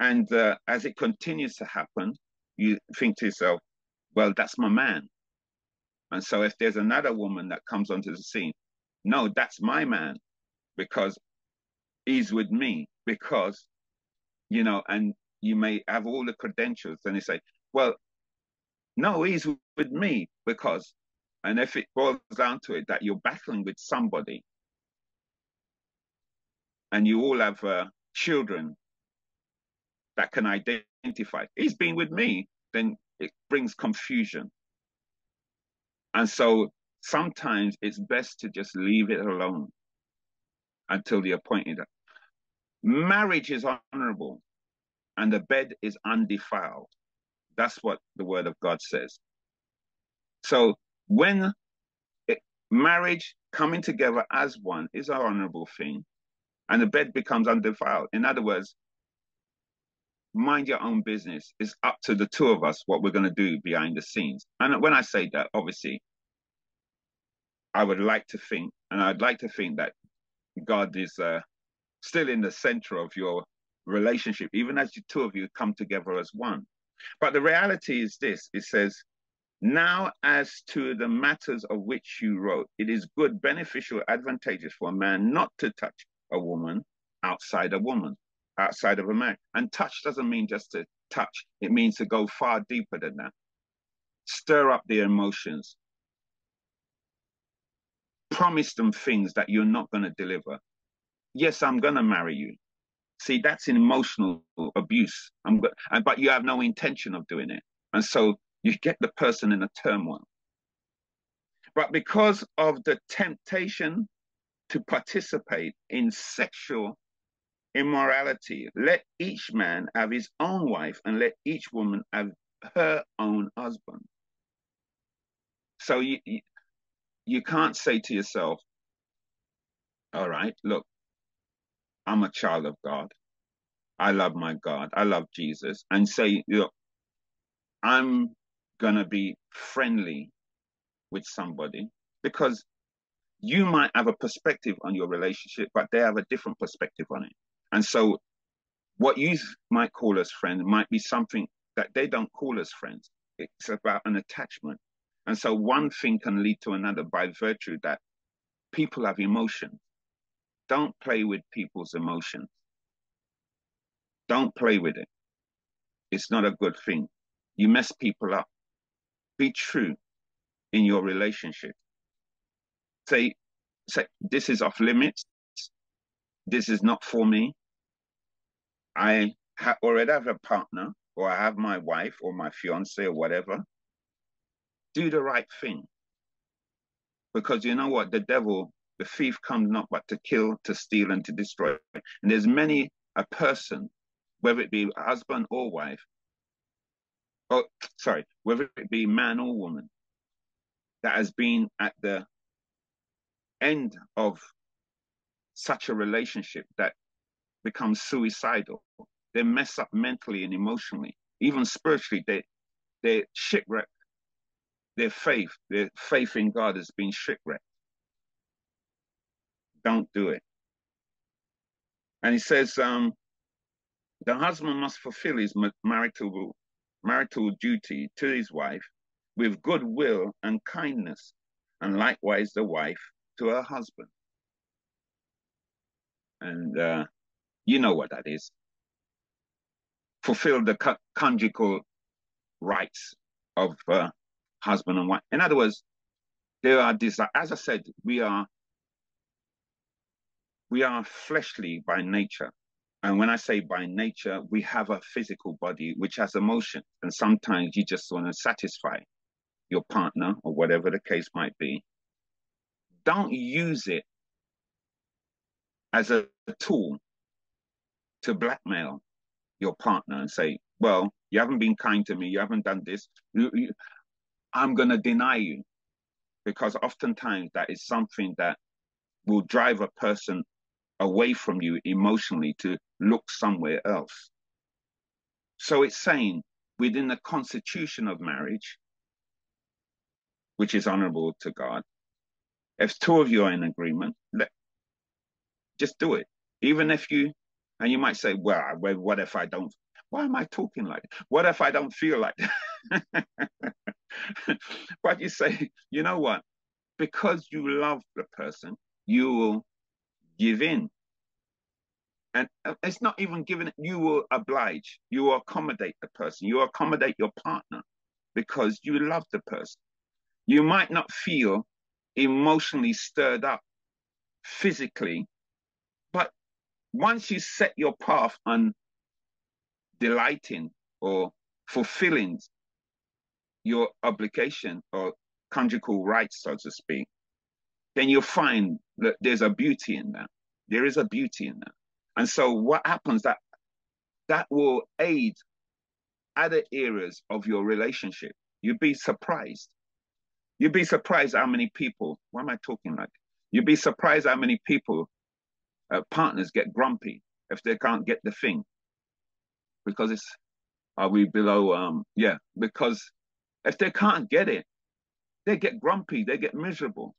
And uh, as it continues to happen, you think to yourself, well, that's my man. And so if there's another woman that comes onto the scene, no, that's my man because he's with me because, you know, and you may have all the credentials and they say, well, no, he's with me because, and if it boils down to it that you're battling with somebody and you all have uh, children that can identify, he's been with me, then it brings confusion. And so sometimes it's best to just leave it alone until the appointed. Marriage is honorable and the bed is undefiled. That's what the word of God says. So when it, marriage coming together as one is an honorable thing and the bed becomes undefiled. In other words, mind your own business. It's up to the two of us what we're going to do behind the scenes. And when I say that, obviously, I would like to think, and I'd like to think that God is uh, still in the center of your relationship, even as the two of you come together as one. But the reality is this it says, Now, as to the matters of which you wrote, it is good, beneficial, advantageous for a man not to touch a woman outside a woman, outside of a man. And touch doesn't mean just to touch, it means to go far deeper than that. Stir up the emotions. Promise them things that you're not going to deliver. Yes, I'm going to marry you. See, that's an emotional abuse. I'm, but you have no intention of doing it. And so you get the person in a turmoil. But because of the temptation to participate in sexual immorality, let each man have his own wife and let each woman have her own husband. So you, you, can't say to yourself, all right, look, I'm a child of God. I love my God. I love Jesus. And say, look, I'm going to be friendly with somebody because you might have a perspective on your relationship, but they have a different perspective on it. And so what you might call as friends might be something that they don't call as friends. It's about an attachment. And so one thing can lead to another by virtue that people have emotions. Don't play with people's emotions. Don't play with it. It's not a good thing. You mess people up be true in your relationship. Say, say, this is off limits. This is not for me. I ha- already have a partner, or I have my wife, or my fiance, or whatever. Do the right thing. Because you know what? The devil, the thief comes not but to kill, to steal, and to destroy. And there's many a person, whether it be husband or wife, oh, sorry, whether it be man or woman, that has been at the end of such a relationship that becomes suicidal. They mess up mentally and emotionally, even spiritually. They they shipwreck their faith. Their faith in God has been shipwrecked. Don't do it. And he says, um, the husband must fulfill his marital marital duty to his wife with goodwill and kindness, and likewise the wife to her husband. And uh, you know what that is. Fulfill the co conjugal rights of uh, husband and wife. In other words, there are desire. As I said, we are we are fleshly by nature. And when I say by nature, we have a physical body which has emotion. And sometimes you just want to satisfy your partner or whatever the case might be. Don't use it as a tool to blackmail your partner and say, well, you haven't been kind to me, you haven't done this, I'm going to deny you. Because oftentimes that is something that will drive a person away from you emotionally to look somewhere else. So it's saying within the constitution of marriage, which is honorable to God, if two of you are in agreement, let, just do it. Even if you, and you might say, well, what if I don't? Why am I talking like that? What if I don't feel like that? but you say, you know what? Because you love the person, you will give in. And uh, it's not even given, you will oblige, you will accommodate the person, you accommodate your partner because you love the person. You might not feel emotionally stirred up physically, but once you set your path on delighting or fulfilling your obligation or conjugal rights, so to speak, then you'll find that there's a beauty in that. There is a beauty in that. And so what happens that that will aid other areas of your relationship. You'd be surprised. You'd be surprised how many people, what am I talking like? You'd be surprised how many people, uh, partners get grumpy if they can't get the thing. Because it's, are we below, um, yeah, because if they can't get it, they get grumpy, they get miserable.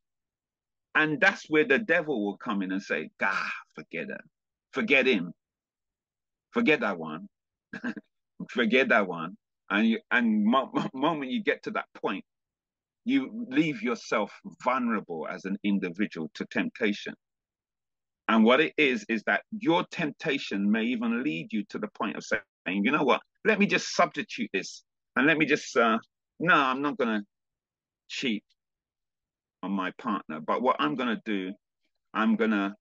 And that's where the devil will come in and say, God, forget it. Forget him. Forget that one. forget that one. And you, and mo- moment you get to that point, you leave yourself vulnerable as an individual to temptation. And what it is, is that your temptation may even lead you to the point of saying, you know what, let me just substitute this and let me just, uh, no, I'm not going to cheat on my partner. But what I'm going to do, I'm going to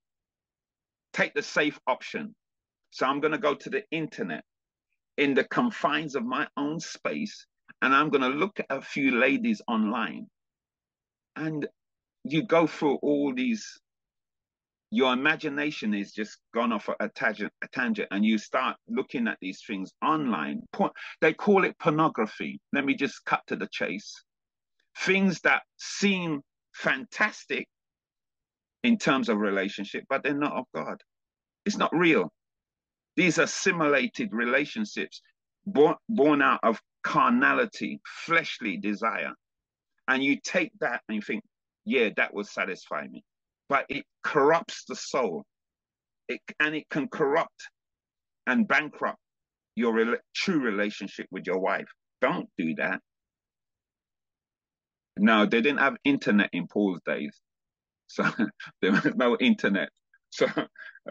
take the safe option. So I'm going to go to the internet in the confines of my own space and I'm going to look at a few ladies online. And you go through all these, your imagination is just gone off a tangent, a tangent, and you start looking at these things online. They call it pornography. Let me just cut to the chase. Things that seem fantastic in terms of relationship, but they're not of God. It's not real. These are simulated relationships born, born out of carnality, fleshly desire. And you take that and you think, yeah, that will satisfy me. But it corrupts the soul. It, and it can corrupt and bankrupt your re true relationship with your wife. Don't do that. No, they didn't have internet in Paul's days. So there was no internet. So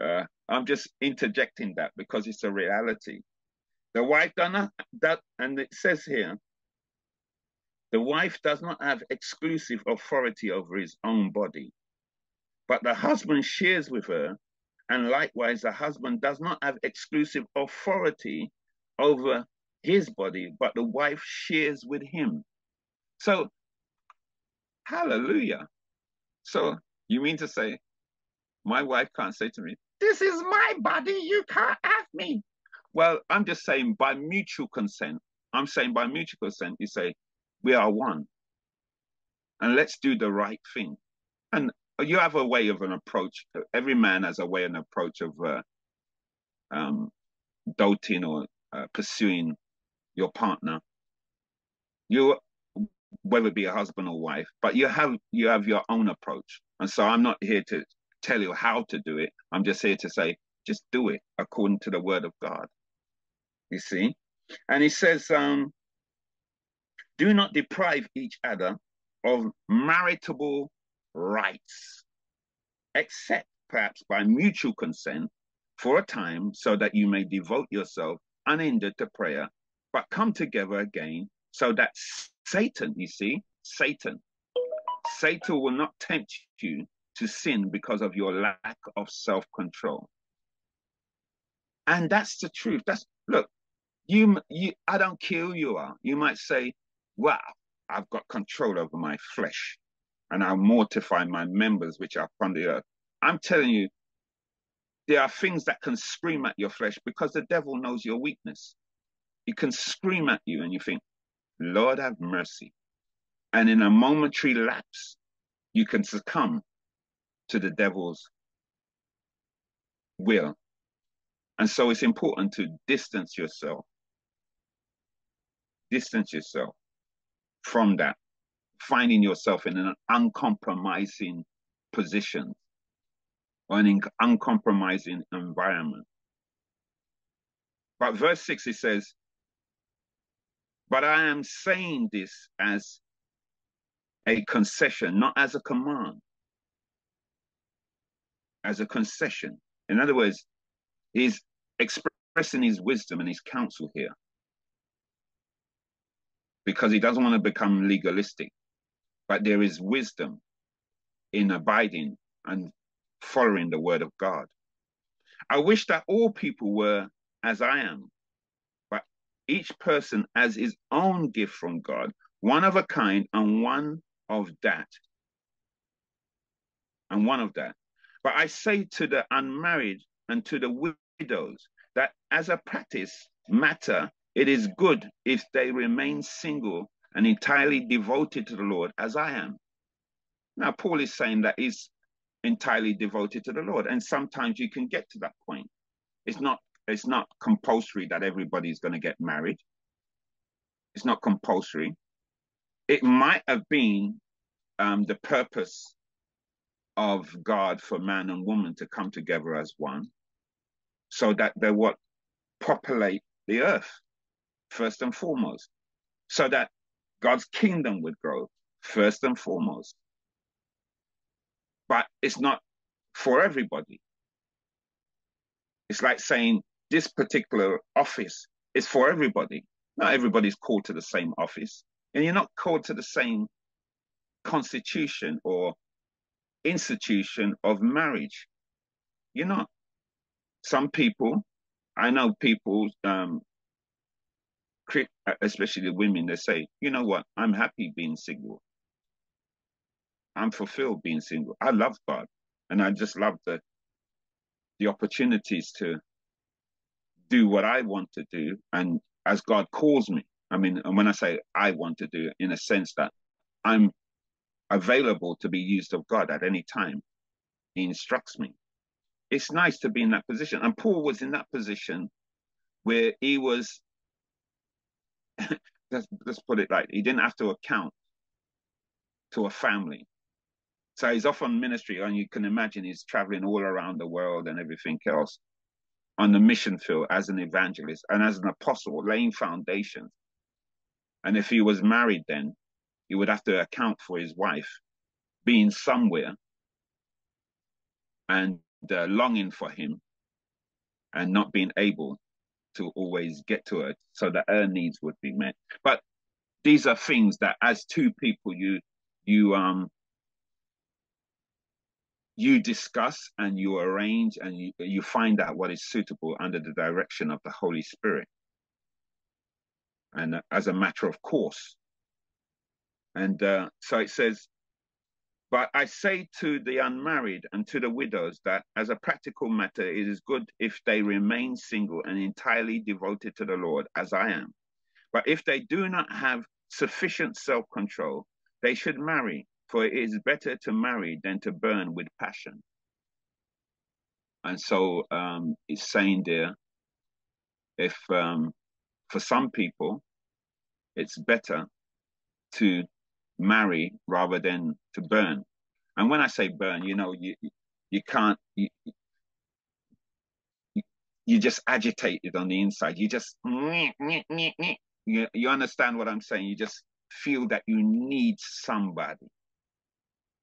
uh, I'm just interjecting that because it's a reality. The wife does not that, and it says here, the wife does not have exclusive authority over his own body, but the husband shares with her, and likewise the husband does not have exclusive authority over his body, but the wife shares with him. So, hallelujah. So, you mean to say, my wife can't say to me, This is my body, you can't have me. Well, I'm just saying by mutual consent, I'm saying by mutual consent, you say, we are one. And let's do the right thing. And you have a way of an approach. Every man has a way and approach of uh, um, doting or uh, pursuing your partner. You, whether it be a husband or wife, but you have you have your own approach. And so I'm not here to tell you how to do it. I'm just here to say, just do it according to the word of God you see. And he says, um, do not deprive each other of maritable rights, except perhaps by mutual consent for a time, so that you may devote yourself unhindered to prayer, but come together again so that Satan, you see, Satan, Satan will not tempt you to sin because of your lack of self control. And that's the truth. That's look, you, you, I don't care who you are. You might say, wow, I've got control over my flesh and I'll mortify my members which are upon the earth. I'm telling you, there are things that can scream at your flesh because the devil knows your weakness. He can scream at you and you think, Lord have mercy. And in a momentary lapse, you can succumb to the devil's will. And so it's important to distance yourself distance yourself from that, finding yourself in an uncompromising position or an uncompromising environment. But verse 6 it says, But I am saying this as a concession, not as a command, as a concession. In other words, he's expressing his wisdom and his counsel here because he doesn't want to become legalistic. But there is wisdom in abiding and following the word of God. I wish that all people were as I am, but each person has his own gift from God, one of a kind and one of that. And one of that. But I say to the unmarried and to the widows that as a practice matter, it is good if they remain single and entirely devoted to the Lord, as I am. Now, Paul is saying that he's entirely devoted to the Lord, and sometimes you can get to that point. It's not it's not compulsory that everybody's going to get married. It's not compulsory. It might have been um, the purpose of God for man and woman to come together as one, so that they would populate the earth first and foremost, so that God's kingdom would grow first and foremost. But it's not for everybody. It's like saying this particular office is for everybody. Not everybody's called to the same office, and you're not called to the same constitution or institution of marriage. You're not. Some people, I know people, um, Uh, especially the women, they say, you know what, I'm happy being single. I'm fulfilled being single. I love God. And I just love the the opportunities to do what I want to do and as God calls me. I mean, and when I say I want to do, in a sense that I'm available to be used of God at any time. He instructs me. It's nice to be in that position. And Paul was in that position where he was, let's, let's put it like, he didn't have to account to a family. So he's off on ministry, and you can imagine he's traveling all around the world and everything else on the mission field as an evangelist and as an apostle, laying foundations. And if he was married then, he would have to account for his wife being somewhere and uh, longing for him and not being able to always get to her so that her needs would be met. But these are things that as two people you you um you discuss and you arrange and you, you find out what is suitable under the direction of the Holy Spirit. And as a matter of course, and uh, so it says, but I say to the unmarried and to the widows that as a practical matter, it is good if they remain single and entirely devoted to the Lord, as I am. But if they do not have sufficient self control, they should marry, for it is better to marry than to burn with passion. And so um, it's saying there, if um, for some people, it's better to marry rather than to burn. And when I say burn, you know, you you can't you, you just agitated on the inside. You just you, you understand what I'm saying. You just feel that you need somebody.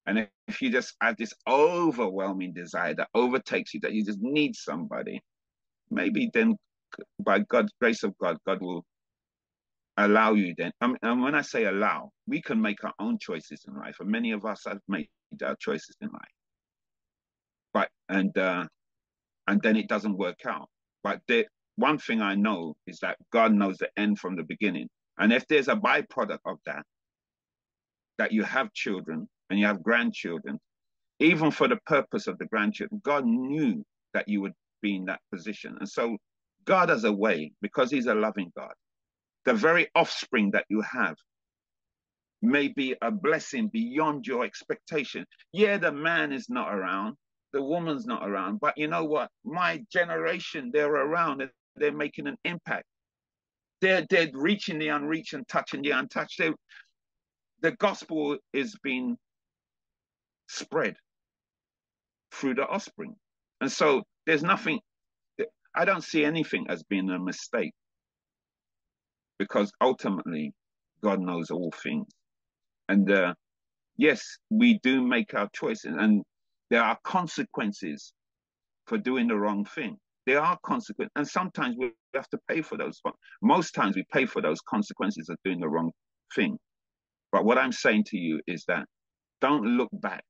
And if, if you just have this overwhelming desire that overtakes you, that you just need somebody, maybe then by God's grace of God, God will allow you then. And when I say allow, we can make our own choices in life, and many of us have made our choices in life. But and uh, and then it doesn't work out. But one thing I know is that God knows the end from the beginning, and if there's a byproduct of that, that you have children and you have grandchildren, even for the purpose of the grandchildren, God knew that you would be in that position, and so God has a way because He's a loving God the very offspring that you have may be a blessing beyond your expectation. Yeah, the man is not around, the woman's not around, but you know what? My generation, they're around and they're making an impact. They're, they're reaching the unreached and touching the untouched. They, the gospel is being spread through the offspring. And so there's nothing, I don't see anything as being a mistake because ultimately God knows all things. And uh, yes, we do make our choices, and there are consequences for doing the wrong thing. There are consequences, and sometimes we have to pay for those. Most times we pay for those consequences of doing the wrong thing. But what I'm saying to you is that don't look back.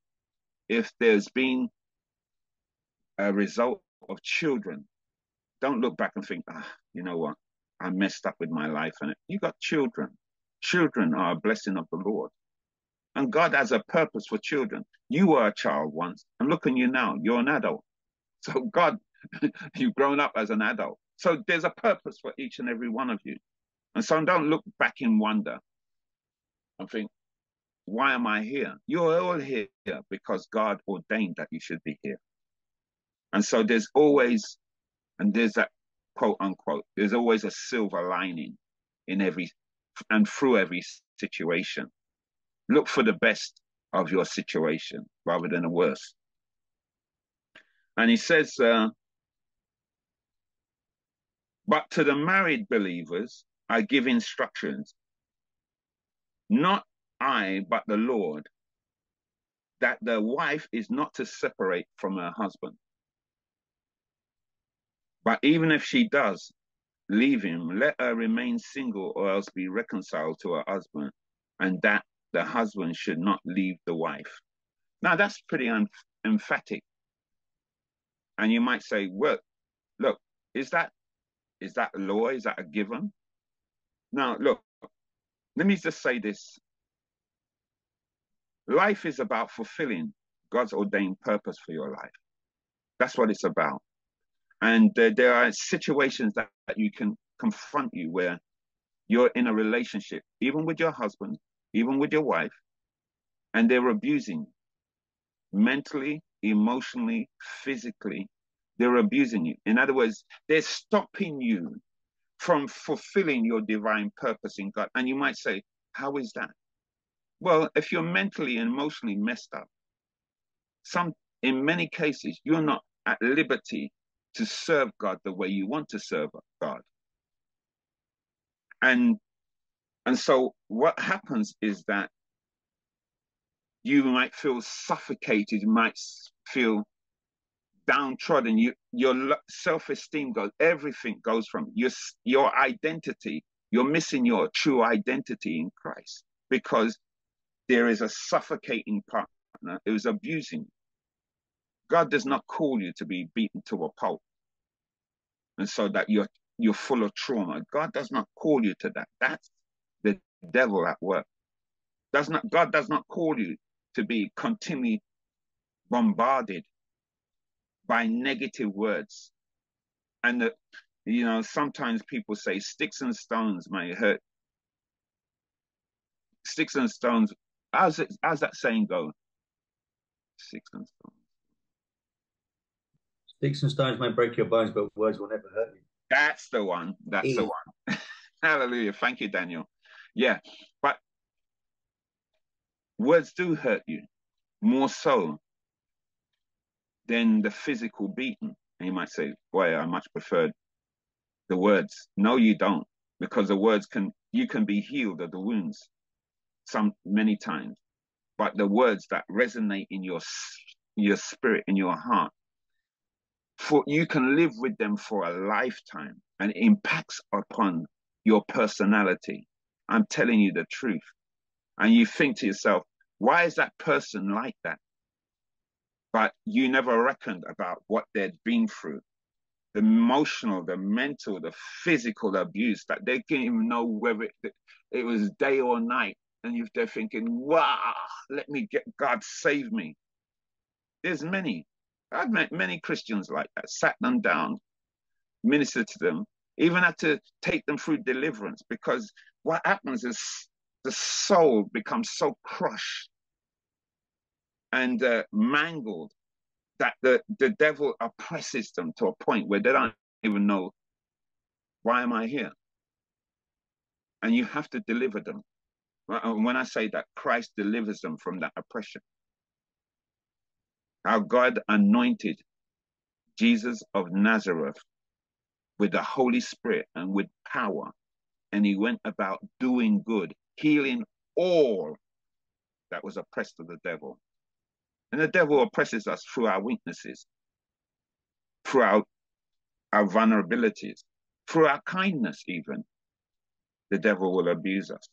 If there's been a result of children, don't look back and think, ah, you know what? I messed up with my life. And you got children. Children are a blessing of the Lord. And God has a purpose for children. You were a child once, and look at you now. You're an adult. So God, you've grown up as an adult. So there's a purpose for each and every one of you. And so don't look back in wonder and think, why am I here? You're all here because God ordained that you should be here. And so there's always, and there's that quote unquote, there's always a silver lining in every and through every situation. Look for the best of your situation rather than the worst. And he says, uh, but to the married believers, I give instructions, not I, but the Lord, that the wife is not to separate from her husband. But even if she does leave him, let her remain single or else be reconciled to her husband, and that the husband should not leave the wife. Now that's pretty emphatic. And you might say, well, look, is that is that a law? Is that a given? Now, look, let me just say this. Life is about fulfilling God's ordained purpose for your life. That's what it's about. And uh, there are situations that, that you can confront you where you're in a relationship, even with your husband, even with your wife, and they're abusing you mentally, emotionally, physically. They're abusing you. In other words, they're stopping you from fulfilling your divine purpose in God. And you might say, How is that? Well, if you're mentally and emotionally messed up, some in many cases you're not at liberty to serve God the way you want to serve God. And and so what happens is that you might feel suffocated, you might feel downtrodden. You, your self-esteem goes, everything goes from your your identity. You're missing your true identity in Christ because there is a suffocating partner who's abusing you. God does not call you to be beaten to a pulp, and so that you're you're full of trauma. God does not call you to that. That's the devil at work. Does not God does not call you to be continually bombarded by negative words. And, the, you know, sometimes people say sticks and stones may hurt. Sticks and stones, how's, it, that saying go? Sticks and stones. Sticks and stones may break your bones, but words will never hurt you. That's the one. That's the one. Hallelujah. Thank you, Daniel. Yeah. But words do hurt you more so than the physical beating. And you might say, boy, I much preferred the words. No, you don't, because the words can, you can be healed of the wounds some, many times. But the words that resonate in your, your spirit, in your heart, for you can live with them for a lifetime and impacts upon your personality. I'm telling you the truth. And you think to yourself, why is that person like that? But you never reckoned about what they'd been through the emotional, the mental, the physical abuse that they didn't even know whether it, it was day or night. And they're thinking, wow, let me get God save me. There's many. I've met many Christians like that, sat them down, ministered to them, even had to take them through deliverance because what happens is the soul becomes so crushed and uh, mangled that the, the devil oppresses them to a point where they don't even know why am I here? And you have to deliver them. When I say that, Christ delivers them from that oppression. Our God anointed Jesus of Nazareth with the Holy Spirit and with power, and he went about doing good, healing all that was oppressed of the devil. And the devil oppresses us through our weaknesses, through our, our vulnerabilities, through our kindness, even. The devil will abuse us.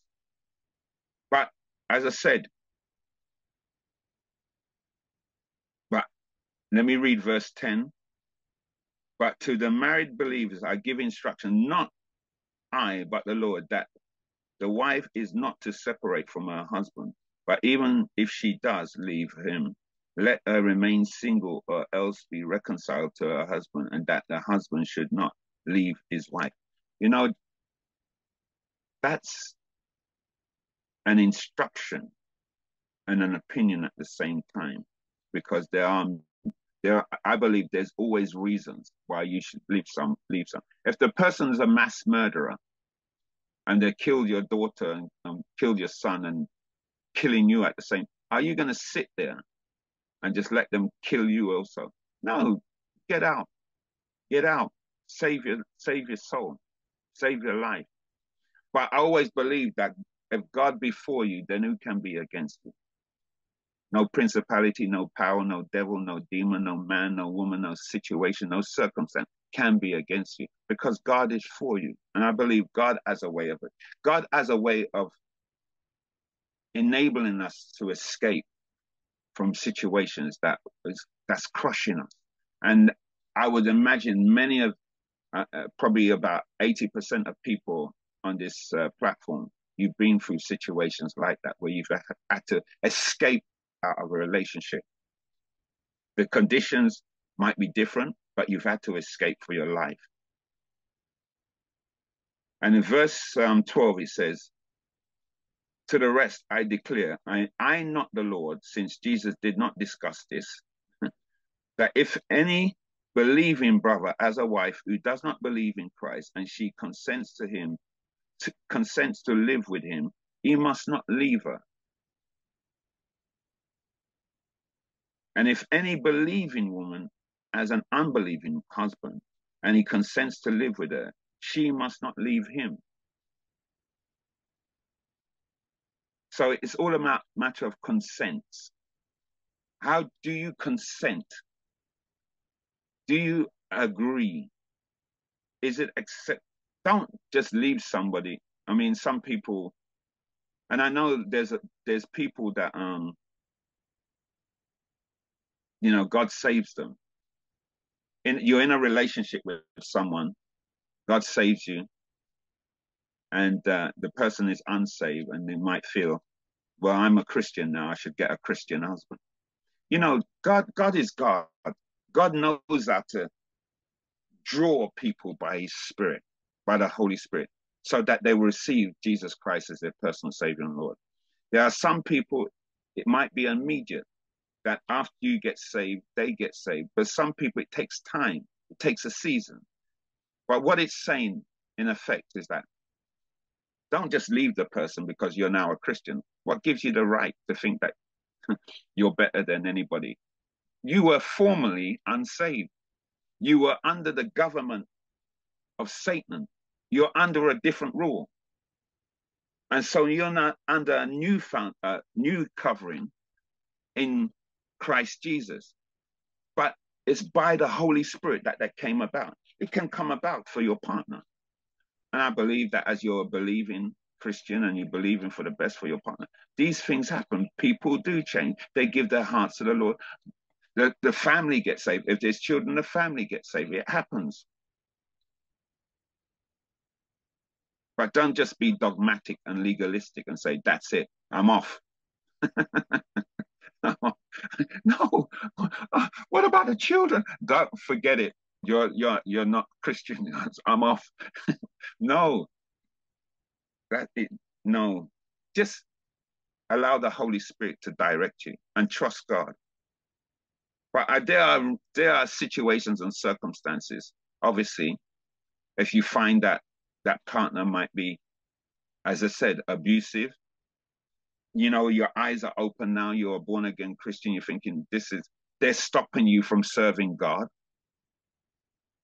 But as I said, let me read verse 10. But to the married believers, I give instruction, not I, but the Lord, that the wife is not to separate from her husband, but even if she does leave him, let her remain single or else be reconciled to her husband, and that the husband should not leave his wife. You know, that's an instruction and an opinion at the same time, because there are there I believe there's always reasons why you should leave some leave some. If the person's a mass murderer, and they killed your daughter and um, killed your son and killing you at the same are you going to sit there and just let them kill you also? No get out. Get out. Save your save your soul. Save your life. But I always believe that if God be for you, then who can be against you? No principality, no power, no devil, no demon, no man, no woman, no situation, no circumstance can be against you because God is for you. And I believe God has a way of it. God has a way of enabling us to escape from situations that is that's crushing us. And I would imagine many of, uh, uh, probably about 80% of people on this uh, platform, you've been through situations like that where you've had to escape out of a relationship. The conditions might be different, but you've had to escape for your life. And in verse um, 12, it says, To the rest I declare, I, I not the Lord, since Jesus did not discuss this, that if any believing brother has a wife who does not believe in Christ and she consents to him, to, consents to live with him, he must not leave her. And if any believing woman has an unbelieving husband and he consents to live with her, she must not leave him. So it's all a matter of consent. How do you consent? Do you agree? Is it accept? Don't just leave somebody. I mean, some people, and I know there's a, there's people that um, you know, God saves them. In you're in a relationship with someone, God saves you, and uh, the person is unsaved, and they might feel, well, I'm a Christian now. I should get a Christian husband. You know, God, God is God. God knows how to draw people by his spirit, by the Holy Spirit, so that they will receive Jesus Christ as their personal Savior and Lord. There are some people, it might be immediate that after you get saved, they get saved. But some people, it takes time, it takes a season. But what it's saying, in effect, is that don't just leave the person because you're now a Christian. What gives you the right to think that you're better than anybody? You were formerly unsaved. You were under the government of Satan. You're under a different rule. And so you're not under a new, found, uh, new covering in Christ Jesus. But it's by the Holy Spirit that that came about. It can come about for your partner. And I believe that as you're a believing Christian and you're believing for the best for your partner, these things happen. People do change. They give their hearts to the Lord. The, the family gets saved. If there's children, the family gets saved. It happens. But don't just be dogmatic and legalistic and say, that's it, I'm off. no. Uh, what about the children? Don't forget it. You're you're you're not Christian. I'm off. no. That it, no. Just allow the Holy Spirit to direct you and trust God. But uh, there are there are situations and circumstances. Obviously, if you find that that partner might be, as I said, abusive, you know, your eyes are open now. You're a born again Christian. You're thinking this is they're stopping you from serving God.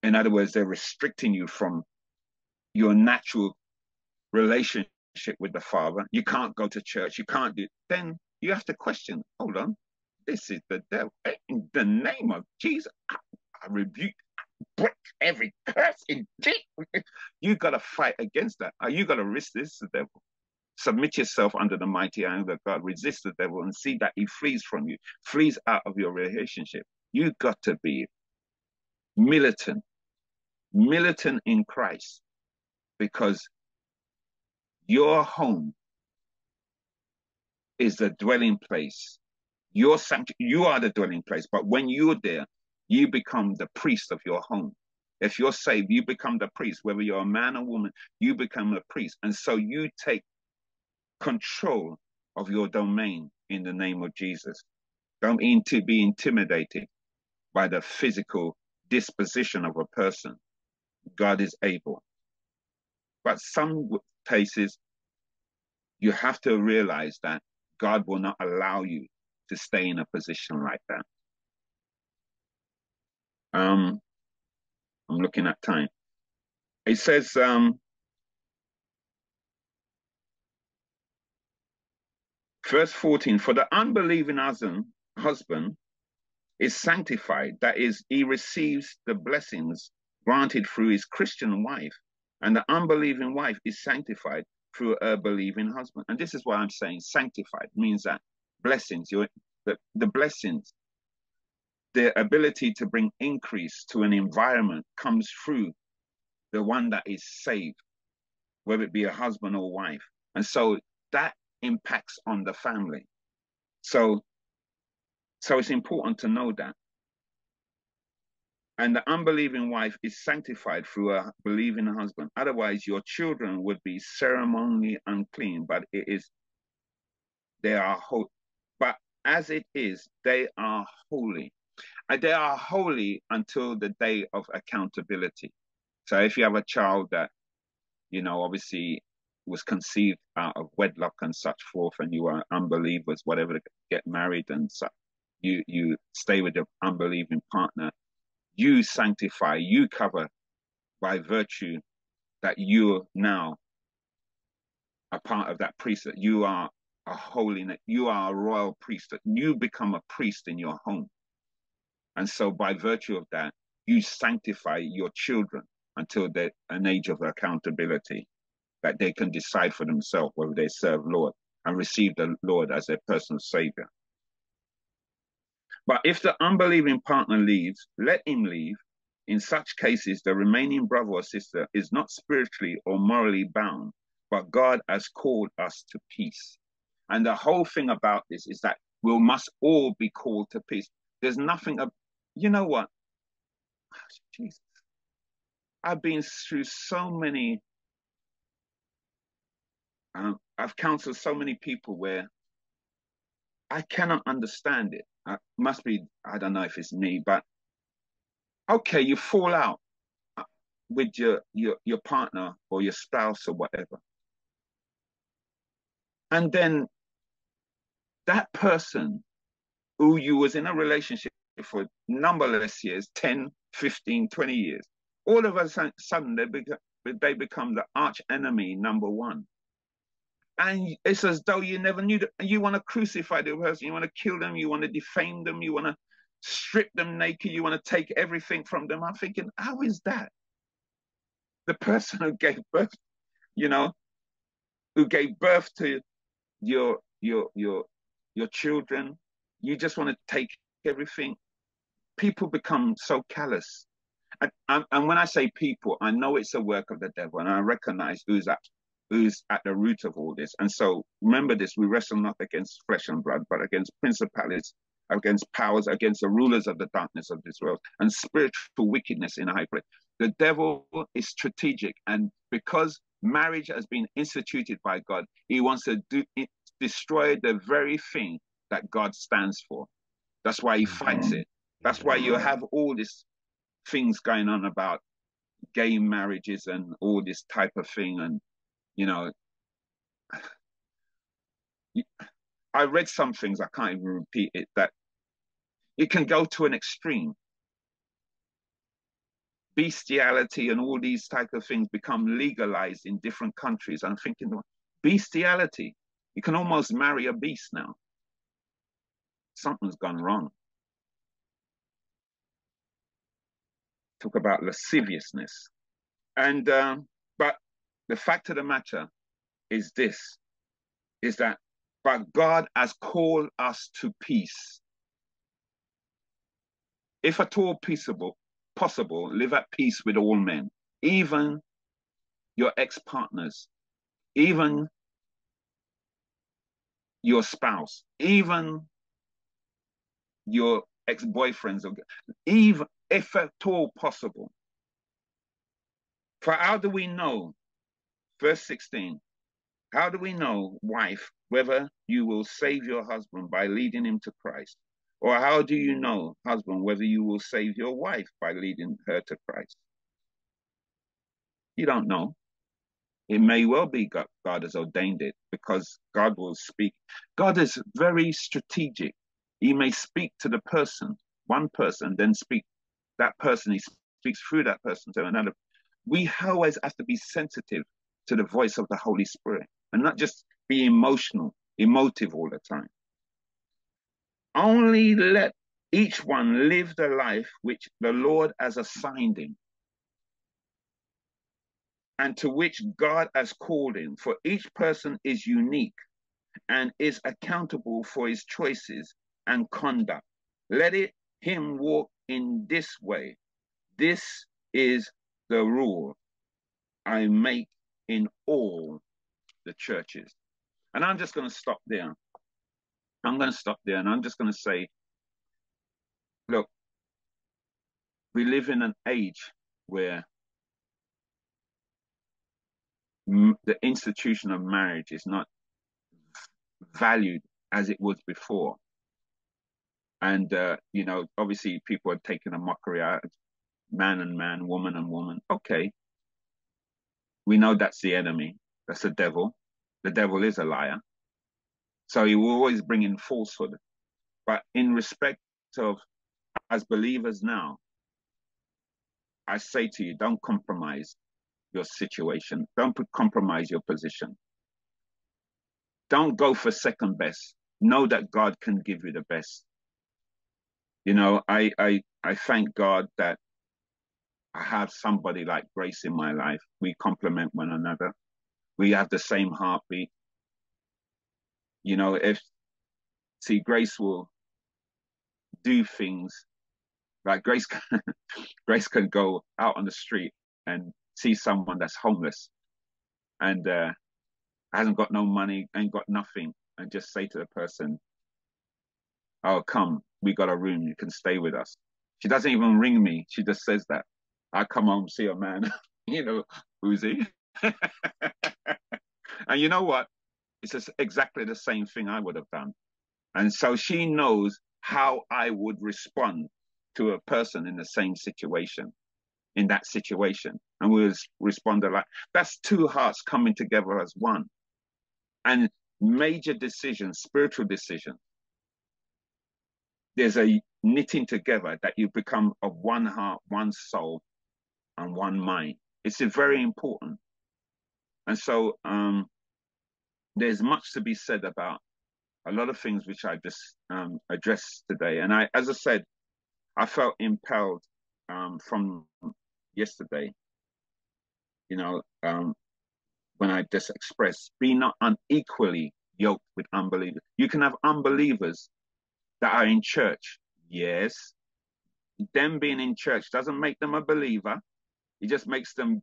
In other words, they're restricting you from your natural relationship with the Father. You can't go to church. You can't do. Then you have to question. Hold on, this is the devil. In the name of Jesus, I, I rebuke, break every curse in Jesus. You got to fight against that. Are you going to risk this, the devil? Submit yourself under the mighty hand of God. Resist the devil and see that he flees from you, flees out of your relationship. You got to be militant, militant in Christ, because your home is the dwelling place your sanct- you are the dwelling place, but when you're there, you become the priest of your home. If you're saved, you become the priest. Whether you're a man or woman, you become a priest. And so you take control of your domain in the name of Jesus. Don't mean to be intimidated by the physical disposition of a person. God is able. But some cases, you have to realize that God will not allow you to stay in a position like that. Um, I'm looking at time. It says, um, Verse 14 For the unbelieving husband, is sanctified, that is, he receives the blessings granted through his Christian wife, and the unbelieving wife is sanctified through a believing husband. And this is why I'm saying sanctified means that blessings, the, the blessings, the ability to bring increase to an environment comes through the one that is saved, whether it be a husband or wife. And so that impacts on the family. So, so it's important to know that. And the unbelieving wife is sanctified through a believing husband. Otherwise, your children would be ceremonially unclean, but it is, they are holy. But as it is, they are holy. And they are holy until the day of accountability. So if you have a child that, you know, obviously was conceived out of wedlock and such forth, and you are unbelievers, whatever, get married and such, you you stay with your unbelieving partner, you sanctify, you cover by virtue that you now a part of that priesthood. You are a holiness, you are a royal priesthood. You become a priest in your home. And so by virtue of that, you sanctify your children until an age of accountability that they can decide for themselves whether they serve Lord and receive the Lord as their personal savior. But if the unbelieving partner leaves, let him leave. In such cases, the remaining brother or sister is not spiritually or morally bound, but God has called us to peace. And the whole thing about this is that we must all be called to peace. There's nothing, you know what? Ah, Jesus. I've been through so many um, I've counseled so many people where I cannot understand it. Uh, must be, I don't know if it's me, but okay, you fall out uh, with your, your, your partner or your spouse or whatever. And then that person who you was in a relationship for numberless years, 10, 15, 20 years, all of a sudden they become, they become the arch enemy number one and it's as though you never knew that you want to crucify the person, you want to kill them, you want to defame them, you want to strip them naked, you want to take everything from them. I'm thinking, how is that? The person who gave birth, you know, who gave birth to your your your your children, you just want to take everything. People become so callous. And, and, and when I say people, I know it's a work of the devil, and I recognize who's who's at the root of all this. And so remember this, we wrestle not against flesh and blood, but against principalities, against powers, against the rulers of the darkness of this world, and spiritual wickedness in high place. The devil is strategic, and because marriage has been instituted by God, he wants to do, destroy the very thing that God stands for. That's why he fights mm-hmm. it. That's why you mm-hmm. have all these things going on about gay marriages and all this type of thing and you know, I read some things, I can't even repeat it, that it can go to an extreme. Bestiality and all these type of things become legalized in different countries. I'm thinking, bestiality, you can almost marry a beast now. Something's gone wrong. Talk about lasciviousness. And, um, the fact of the matter is this, is that but God has called us to peace. If at all peaceable, possible, live at peace with all men, even your ex-partners, even your spouse, even your ex-boyfriends, even if at all possible. For how do we know Verse 16 How do we know, wife, whether you will save your husband by leading him to Christ? Or how do you mm. know, husband, whether you will save your wife by leading her to Christ? You don't know. It may well be God, God has ordained it because God will speak. God is very strategic. He may speak to the person, one person, then speak that person. He speaks through that person to another. We always have to be sensitive to the voice of the Holy Spirit and not just be emotional emotive all the time. Only let each one live the life which the Lord has assigned him and to which God has called him. For each person is unique and is accountable for his choices and conduct. Let it him walk in this way. This is the rule I make in all the churches. And I'm just going to stop there. I'm going to stop there and I'm just going to say, look, we live in an age where the institution of marriage is not valued as it was before. And, uh, you know, obviously people are taking a mockery out of man and man, woman and woman. Okay. We know that's the enemy. That's the devil. The devil is a liar. So he will always bring in falsehood. But in respect of as believers now, I say to you, don't compromise your situation. Don't compromise your position. Don't go for second best. Know that God can give you the best. You know, I I I thank God that I have somebody like Grace in my life. We complement one another. We have the same heartbeat. You know, if see Grace will do things like Grace Grace can go out on the street and see someone that's homeless and uh, hasn't got no money, ain't got nothing, and just say to the person, "Oh, come, we got a room. You can stay with us." She doesn't even ring me. She just says that. I come home, see a man. you know, who's he? and you know what? It's exactly the same thing I would have done. And so she knows how I would respond to a person in the same situation, in that situation. And we respond like that's two hearts coming together as one. And major decisions, spiritual decisions, there's a knitting together that you become of one heart, one soul, and one mind. It's very important. And so um, there's much to be said about a lot of things which I just um, addressed today. And I, as I said, I felt impelled um, from yesterday, you know, um, when I just expressed, be not unequally yoked with unbelievers. You can have unbelievers that are in church. Yes. Them being in church doesn't make them a believer. It just makes them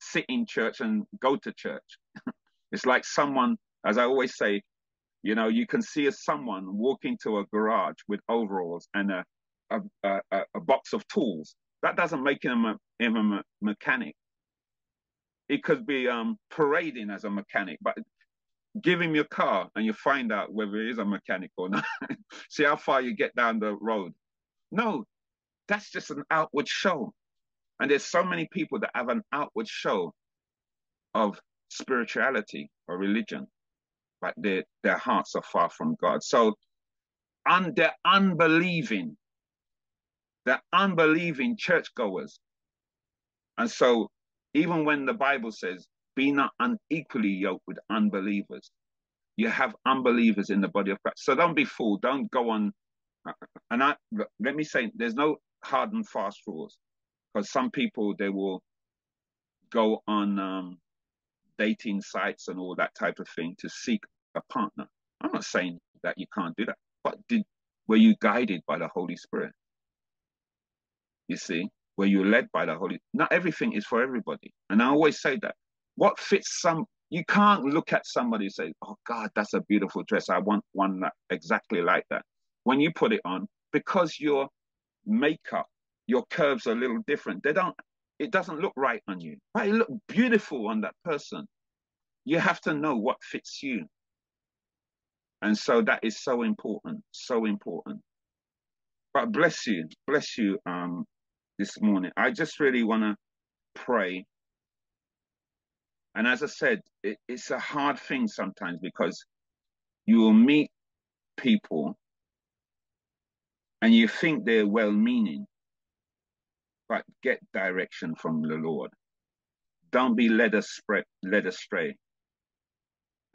sit in church and go to church. it's like someone, as I always say, you know, you can see a someone walking to a garage with overalls and a a, a, a box of tools. That doesn't make him a, him a mechanic. It could be um, parading as a mechanic, but give him your car and you find out whether it is a mechanic or not. See how far you get down the road. No, that's just an outward show. And there's so many people that have an outward show of spirituality or religion, but their, their hearts are far from God. So and they're unbelieving. They're unbelieving churchgoers. And so even when the Bible says be not unequally yoked with unbelievers. You have unbelievers in the body of Christ. So don't be fooled. Don't go on. Uh, and I let me say, there's no hard and fast rules because some people they will go on um, dating sites and all that type of thing to seek a partner. I'm not saying that you can't do that, but did were you guided by the Holy Spirit? You see, were you led by the Holy? Not everything is for everybody, and I always say that what fits some you can't look at somebody and say oh god that's a beautiful dress i want one that, exactly like that when you put it on because your makeup your curves are a little different. They don't it doesn't look right on you. But it look beautiful on that person. You have to know what fits you. And so that is so important so important. But bless you bless you um this morning. I just really want to pray. And as I said, it, it's a hard thing sometimes because you will meet people and you think they're well meaning, but get direction from the Lord. Don't be led astray, led astray,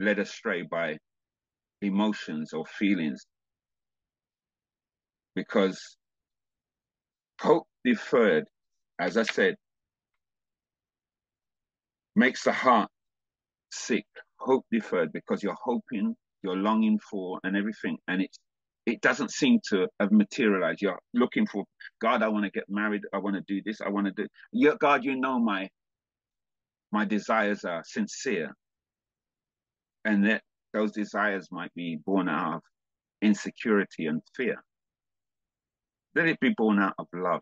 led astray by emotions or feelings because hope deferred, as I said, makes the heart sick. Hope deferred because you're hoping, you're longing for, and everything, and it's it doesn't seem to have materialized. You're looking for God. I want to get married. I want to do this. I want to do. You, God, you know my my desires are sincere, and that those desires might be born out of insecurity and fear. Let it be born out of love,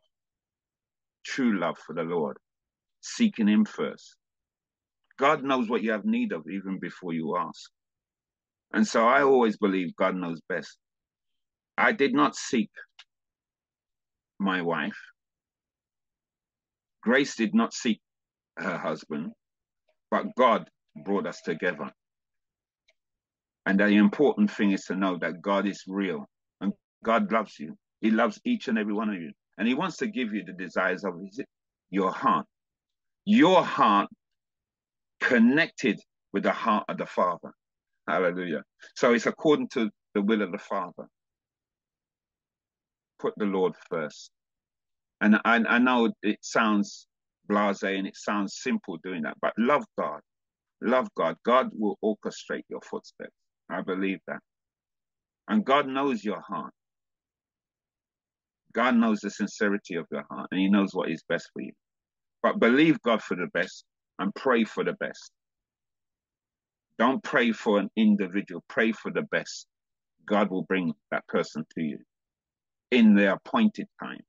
true love for the Lord, seeking Him first. God knows what you have need of even before you ask. And so I always believe God knows best. I did not seek my wife. Grace did not seek her husband, but God brought us together. And the important thing is to know that God is real and God loves you. He loves each and every one of you. And He wants to give you the desires of his, your heart. Your heart connected with the heart of the Father. Hallelujah. So it's according to the will of the Father put the Lord first. And I, I know it sounds blase and it sounds simple doing that, but love God. Love God. God will orchestrate your footsteps. I believe that. And God knows your heart. God knows the sincerity of your heart and He knows what is best for you. But believe God for the best and pray for the best. Don't pray for an individual, pray for the best. God will bring that person to you in the appointed time.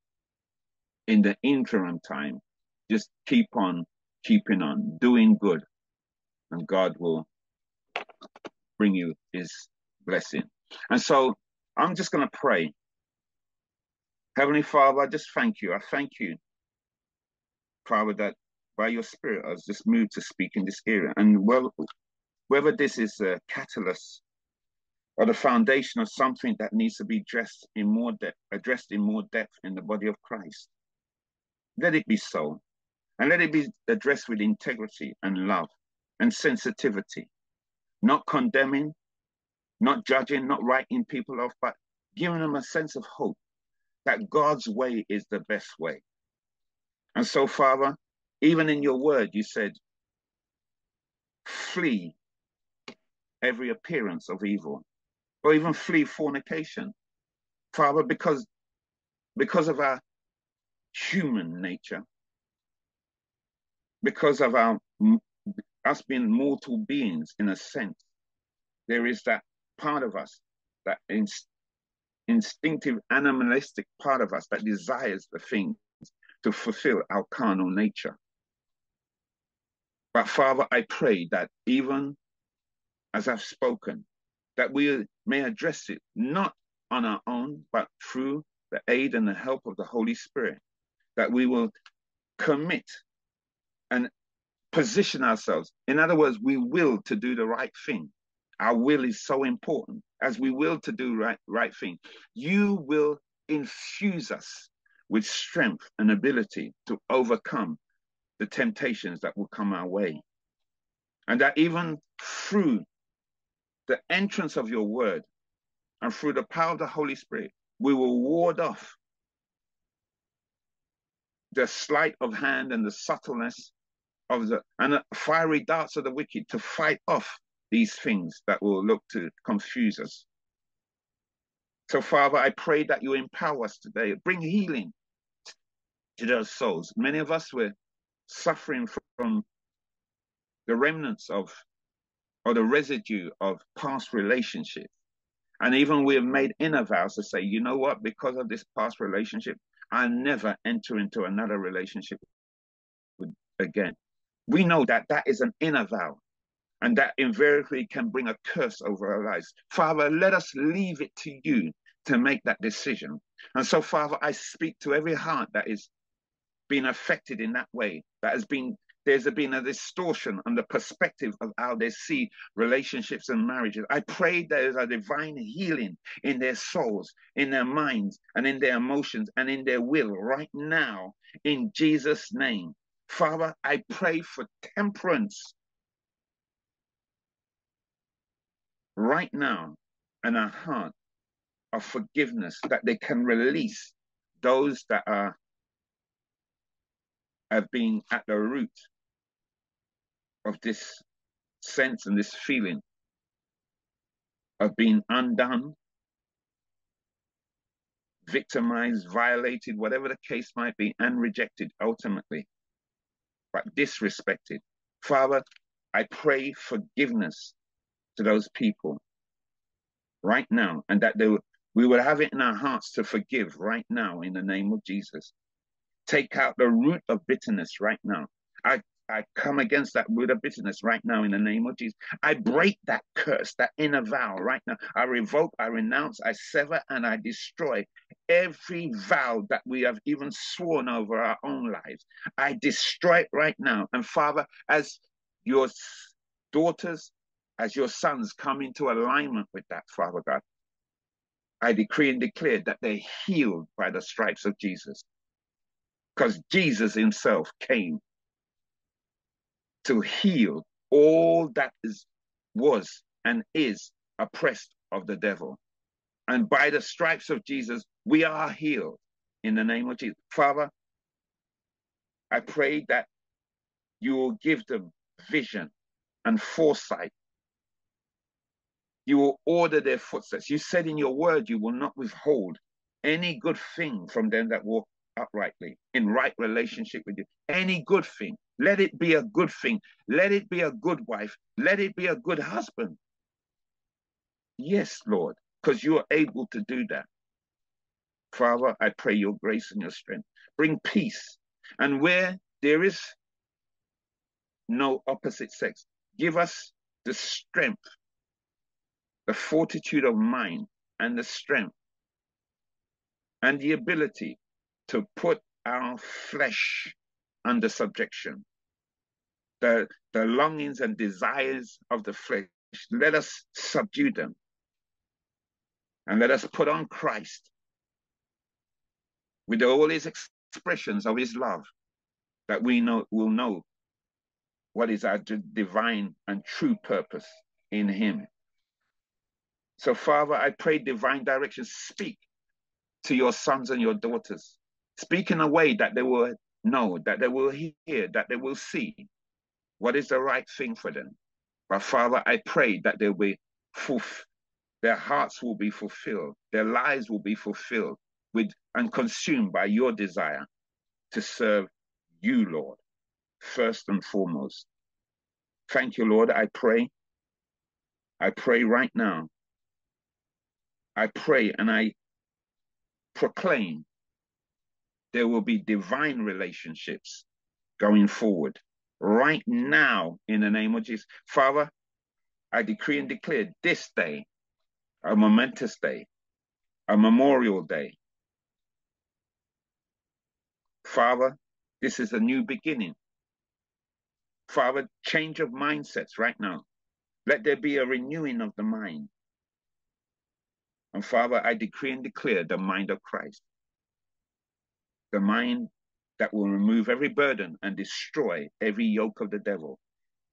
In the interim time, just keep on keeping on, doing good, and God will bring you his blessing. And so I'm just going to pray. Heavenly Father, I just thank you. I thank you, Father, that by your Spirit I was just moved to speak in this area. And well, whether this is a catalyst or the foundation of something that needs to be in more depth, addressed in more depth in the body of Christ. Let it be so. And let it be addressed with integrity and love and sensitivity, not condemning, not judging, not writing people off, but giving them a sense of hope that God's way is the best way. And so, Father, even in your word, you said, flee every appearance of evil or even flee fornication. Father, because, because of our human nature, because of our us being mortal beings in a sense, there is that part of us, that inst instinctive animalistic part of us that desires the things to fulfill our carnal nature. But Father, I pray that even as I've spoken, that we may address it not on our own, but through the aid and the help of the Holy Spirit, that we will commit and position ourselves. In other words, we will to do the right thing. Our will is so important. As we will to do right, right thing, you will infuse us with strength and ability to overcome the temptations that will come our way. And that even through the entrance of your word and through the power of the Holy Spirit, we will ward off the sleight of hand and the subtleness of the and the fiery darts of the wicked to fight off these things that will look to confuse us. So, Father, I pray that you empower us today, bring healing to those souls. Many of us were suffering from the remnants of or the residue of past relationships. And even we have made inner vows to say, you know what, because of this past relationship, I never enter into another relationship again. We know that that is an inner vow and that invariably can bring a curse over our lives. Father, let us leave it to you to make that decision. And so, Father, I speak to every heart that is being affected in that way, that has been there's been a distortion on the perspective of how they see relationships and marriages. I pray there's a divine healing in their souls, in their minds, and in their emotions, and in their will right now, in Jesus' name. Father, I pray for temperance right now and a heart of forgiveness that they can release those that are have been at the root of this sense and this feeling of being undone, victimized, violated, whatever the case might be, and rejected ultimately, but disrespected. Father, I pray forgiveness to those people right now, and that they we will have it in our hearts to forgive right now in the name of Jesus. Take out the root of bitterness right now. I I come against that root of bitterness right now in the name of Jesus. I break that curse, that inner vow right now. I revoke, I renounce, I sever, and I destroy every vow that we have even sworn over our own lives. I destroy it right now. And Father, as your daughters, as your sons come into alignment with that, Father God, I decree and declare that they're healed by the stripes of Jesus. Because Jesus himself came to heal all that is was and is oppressed of the devil. And by the stripes of Jesus, we are healed in the name of Jesus. Father, I pray that you will give them vision and foresight. You will order their footsteps. You said in your word, you will not withhold any good thing from them that walk uprightly in right relationship with you. Any good thing, let it be a good thing. Let it be a good wife. Let it be a good husband. Yes, Lord, because you are able to do that. Father, I pray your grace and your strength. Bring peace. And where there is no opposite sex, give us the strength, the fortitude of mind, and the strength and the ability to put our flesh under subjection. The, the longings and desires of the flesh, let us subdue them. And let us put on Christ with all his expressions of his love that we know will know what is our divine and true purpose in him. So, Father, I pray divine direction. Speak to your sons and your daughters. Speak in a way that they will know, that they will hear, that they will see what is the right thing for them. But Father, I pray that they will fulfill, their hearts will be fulfilled, their lives will be fulfilled with and consumed by your desire to serve you, Lord, first and foremost. Thank you, Lord. I pray. I pray right now. I pray and I proclaim there will be divine relationships going forward right now in the name of Jesus. Father, I decree and declare this day a momentous day, a memorial day. Father, this is a new beginning. Father, change of mindsets right now. Let there be a renewing of the mind. And Father, I decree and declare the mind of Christ the mind that will remove every burden and destroy every yoke of the devil.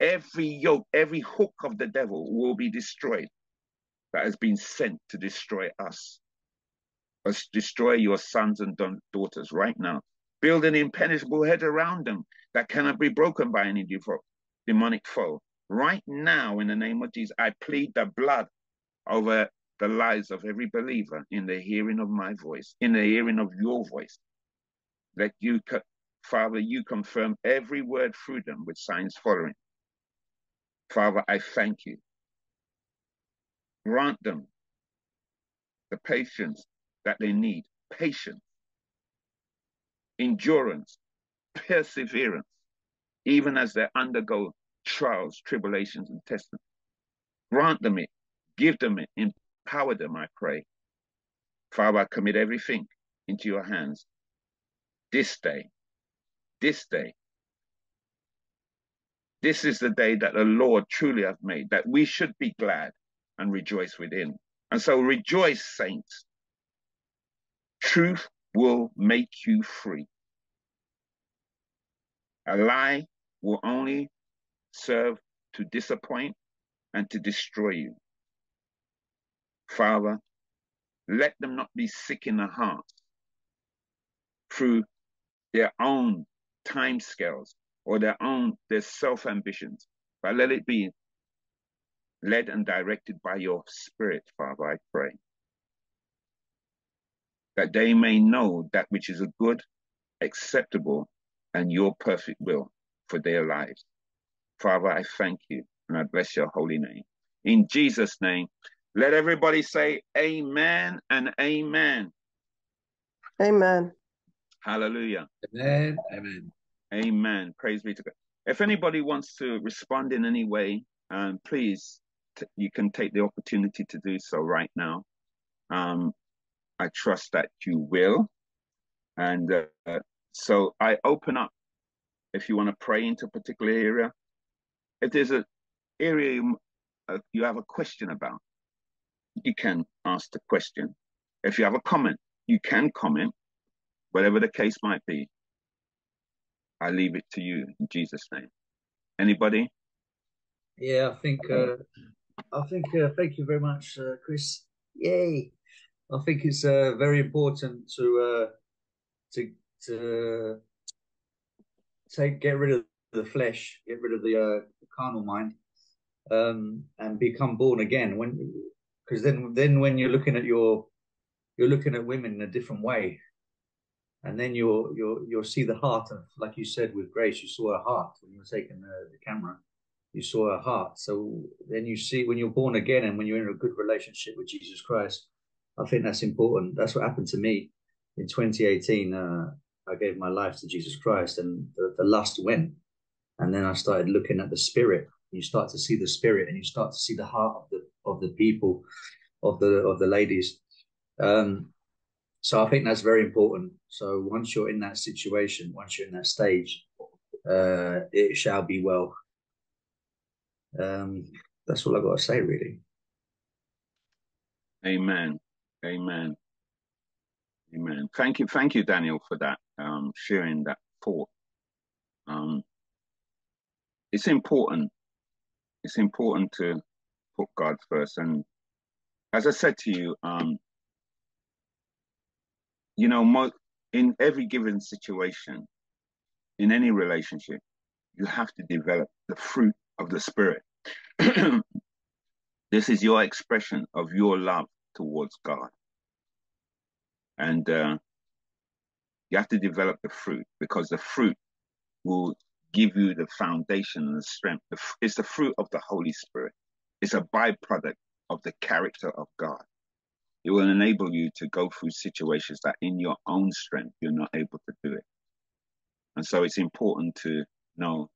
Every yoke, every hook of the devil will be destroyed that has been sent to destroy us. Let's destroy your sons and daughters right now. Build an impenetrable head around them that cannot be broken by any demonic foe. Right now, in the name of Jesus, I plead the blood over the lives of every believer in the hearing of my voice, in the hearing of your voice. Let you, Father, you confirm every word through them with signs following. Father, I thank you. Grant them the patience that they need, patience, endurance, perseverance, even as they undergo trials, tribulations, and testing. Grant them it, give them it, empower them, I pray. Father, I commit everything into your hands this day, this day. This is the day that the Lord truly hath made, that we should be glad and rejoice within. And so rejoice, saints. Truth will make you free. A lie will only serve to disappoint and to destroy you. Father, let them not be sick in the heart through their own time scales or their own their self ambitions, but let it be led and directed by your spirit, Father, I pray. That they may know that which is a good, acceptable, and your perfect will for their lives. Father, I thank you and I bless your holy name. In Jesus' name, let everybody say amen and amen. Amen. Hallelujah. Amen. Amen. Amen. Praise be to God. If anybody wants to respond in any way, um, please, you can take the opportunity to do so right now. Um, I trust that you will. And uh, so I open up if you want to pray into a particular area. If there's an area you, uh, you have a question about, you can ask the question. If you have a comment, you can comment, whatever the case might be. I leave it to you in Jesus' name. Anybody? Yeah, I think. Uh, I think. Uh, thank you very much, uh, Chris. Yay! I think it's uh, very important to uh, to to take get rid of the flesh, get rid of the, uh, the carnal mind, um, and become born again. When because then then when you're looking at your you're looking at women in a different way and then you'll you'll you'll see the heart of like you said with grace you saw her heart when you were taking the, the camera. You saw her heart. So then you see when you're born again and when you're in a good relationship with jesus christ i think that's important. That's what happened to me. In 2018 uh, i gave my life to jesus christ and the, the lust went. And then i started looking at the spirit. You start to see the spirit and you start to see the heart of the of the people of the of the ladies. Um, so I think that's very important. So once you're in that situation, once you're in that stage, uh, it shall be well. Um, that's all I've got to say, really. Amen. Amen. Amen. Thank you, thank you, Daniel, for that um, sharing that thought. Um, it's important. It's important to put God first, and as I said to you, um, you know, mo- in every given situation, in any relationship, you have to develop the fruit of the Spirit. this is your expression of your love towards God. And uh, you have to develop the fruit because the fruit will give you the foundation and the strength. It's the fruit of the Holy Spirit. It's a byproduct of the character of God. It will enable you to go through situations that in your own strength you're not able to do it. And so it's important to know,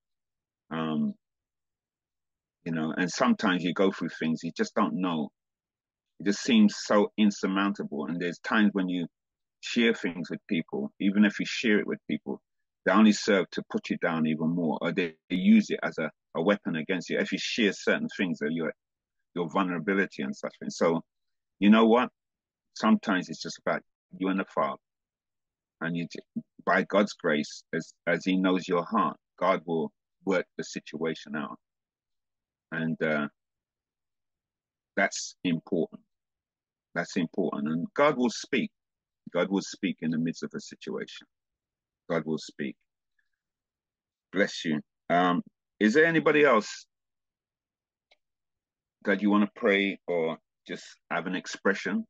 um, you know, and sometimes you go through things you just don't know. It just seems so insurmountable. And there's times when you share things with people, even if you share it with people, they only serve to put you down even more, or they, they use it as a, a weapon against you. If you share certain things of your your vulnerability and such things. So you know what? Sometimes it's just about you and the Father. And you, by God's grace, as, as He knows your heart, God will work the situation out. And uh, that's important. That's important. And God will speak. God will speak in the midst of a situation. God will speak. Bless you. Um, is there anybody else that you want to pray or just have an expression.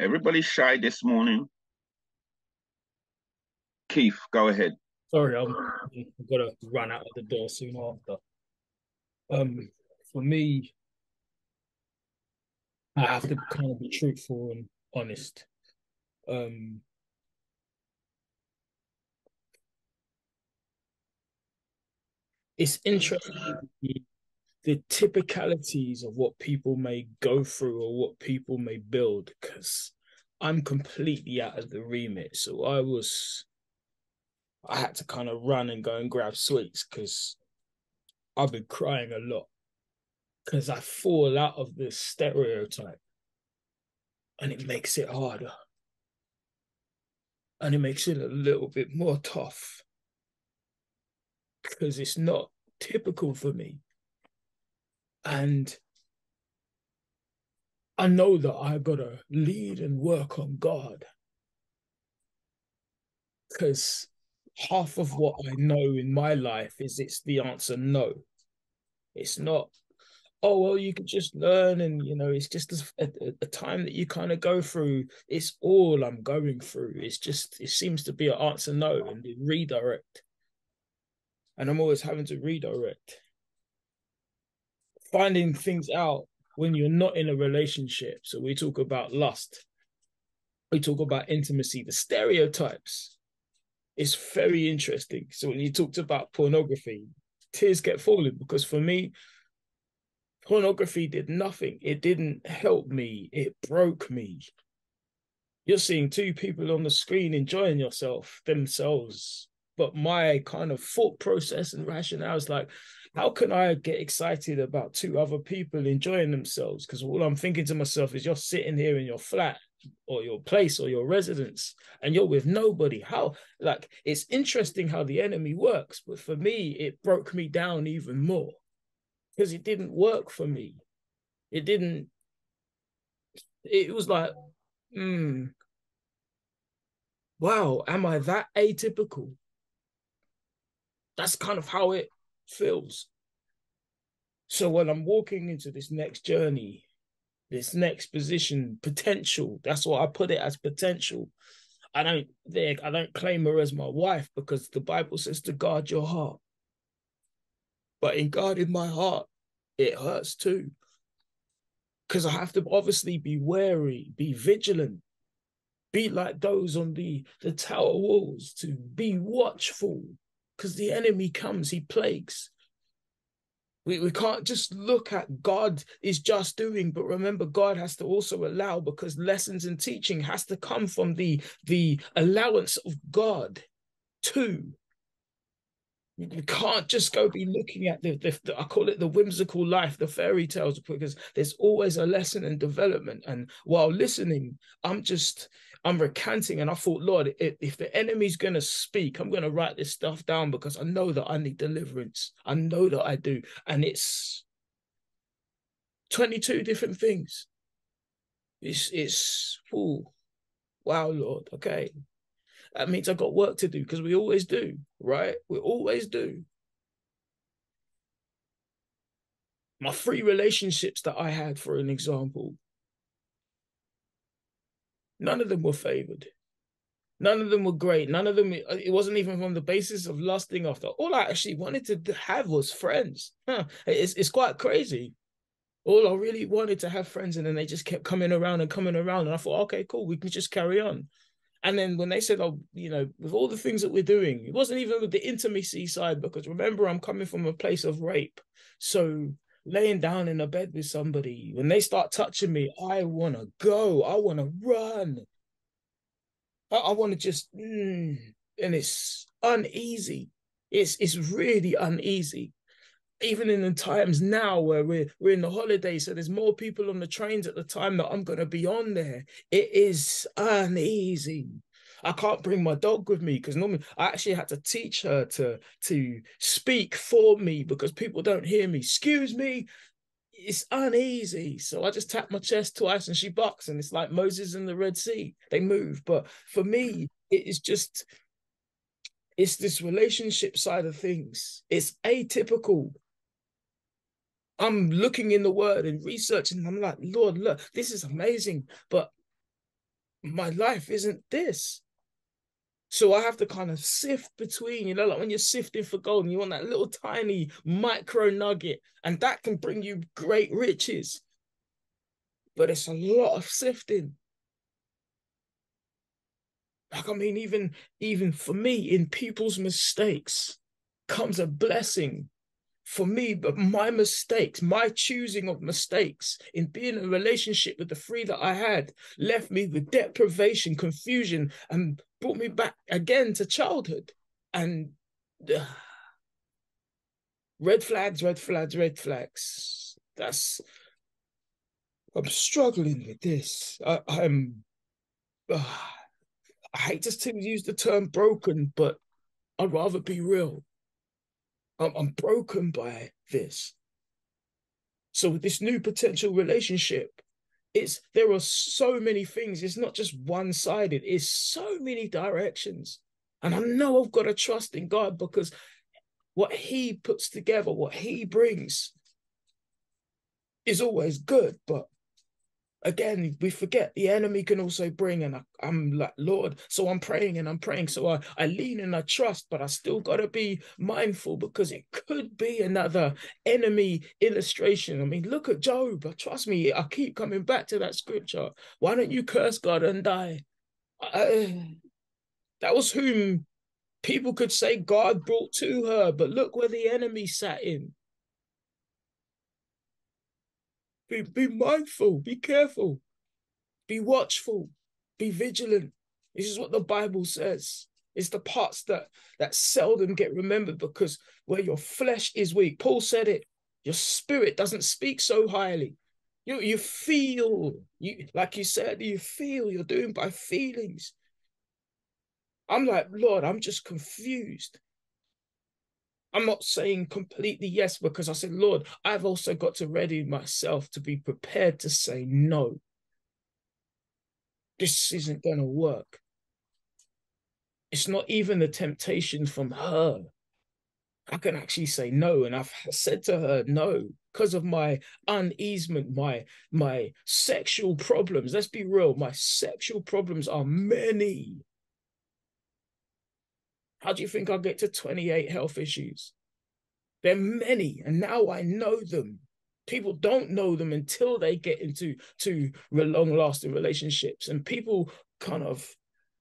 Everybody's shy this morning. Keith, go ahead. Sorry, I'm, to run out of the door soon after. Um, for me, I have to kind of be truthful and honest. Um, it's interesting the typicalities of what people may go through or what people may build because I'm completely out of the remit. So I was, I had to kind of run and go and grab sweets because I've been crying a lot. Because I fall out of the stereotype and it makes it harder. And it makes it a little bit more tough because it's not typical for me. And I know that I've gotta lead and work on God. Because half of what I know in my life is it's the answer no. It's not, oh, well, you could just learn and, you know, it's just a, a, a time that you kind of go through. It's all I'm going through. It's just, it seems to be an answer no and redirect. And I'm always having to redirect. Finding things out when you're not in a relationship. So we talk about lust, we talk about intimacy, the stereotypes. It's very interesting. So when you talked about pornography, tears get falling because for me, pornography did nothing. It didn't help me. It broke me. You're seeing two people on the screen enjoying yourself themselves. But my kind of thought process and rationale is like, how can I get excited about two other people enjoying themselves? Because all I'm thinking to myself is you're sitting here in your flat or your place or your residence and you're with nobody. How, like, it's interesting how the enemy works, but for me, it broke me down even more because it didn't work for me. It didn't, it was like, hmm, wow, am I that atypical? That's kind of how it feels. So when I'm walking into this next journey, this next position, potential, that's what I put it as potential. I don't I don't claim her as my wife because the Bible says to guard your heart. But in guarding my heart, it hurts too. Because I have to obviously be wary, be vigilant, be like those on the, the tower walls, to be watchful, because the enemy comes, he plagues. We, we can't just look at God is just doing, but remember, God has to also allow because lessons and teaching has to come from the, the allowance of God too. You can't just go be looking at the, the, the, I call it the whimsical life, the fairy tales, because there's always a lesson and development. And while listening, I'm just I'm recanting. And I thought, Lord, if, if the enemy's going to speak, I'm going to write this stuff down because I know that I need deliverance. I know that I do. And it's 22 different things. It's, it's, oh, wow, Lord. Okay. That means I've got work to do because we always do, right? We always do. My three relationships that I had, for an example, None of them were favored. None of them were great. None of them, it wasn't even from the basis of lusting after. All I actually wanted to have was friends. Huh. It's, it's quite crazy. All I really wanted to have friends, and then they just kept coming around and coming around. And I thought, okay, cool, we can just carry on. And then when they said, oh, you know, with all the things that we're doing, it wasn't even with the intimacy side, because remember, I'm coming from a place of rape. So laying down in a bed with somebody, when they start touching me, I want to go. I want to run. I, I want to just, mm, and it's uneasy. It's it's really uneasy. Even in the times now where we're we're in the holidays, so there's more people on the trains at the time that I'm gonna be on there. It is uneasy. I can't bring my dog with me because normally I actually had to teach her to to speak for me because people don't hear me. Excuse me. It's uneasy. So I just tap my chest twice and she bucks, and it's like Moses in the Red Sea. They move. But for me, it is just it's this relationship side of things. It's atypical. I'm looking in the word and researching. I'm like, Lord, look, this is amazing. But my life isn't this. So I have to kind of sift between, you know, like when you're sifting for gold and you want that little tiny micro nugget, and that can bring you great riches. But it's a lot of sifting. Like, I mean, even even for me, in people's mistakes comes a blessing for me, but my mistakes, my choosing of mistakes in being in a relationship with the three that I had left me with deprivation, confusion, and brought me back again to childhood. And uh, red flags, red flags, red flags. That's I'm struggling with this. I, am uh, I hate to use the term broken, but I'd rather be real. I'm, I'm broken by this. So with this new potential relationship, it's there are so many things. It's not just one-sided, it's so many directions. And I know I've got to trust in God because what He puts together, what He brings, is always good. But again, we forget the enemy can also bring, and I, am like, Lord, so I'm praying and I'm praying. So I, I lean and I trust, but I still got to be mindful because it could be another enemy illustration. I mean, look at Job. Trust me, I keep coming back to that scripture. Why don't you curse God and die? I, that was whom people could say God brought to her, but look where the enemy sat in. Be, be mindful, be careful, be watchful, be vigilant. This is what the Bible says. It's the parts that that seldom get remembered because where your flesh is weak, Paul said it, your spirit doesn't speak so highly. You you feel you like you said, you feel you're doing by feelings. I'm like, Lord, I'm just confused. I'm not saying completely yes because I said, Lord, I've also got to ready myself to be prepared to say no. This isn't going to work. It's not even the temptation from her. I can actually say no. And I've said to her no because of my uneasement, my my sexual problems. Let's be real, my sexual problems are many. How do you think I get to 28 health issues? There are many, and now I know them. People don't know them until they get into to long-lasting relationships, and people kind of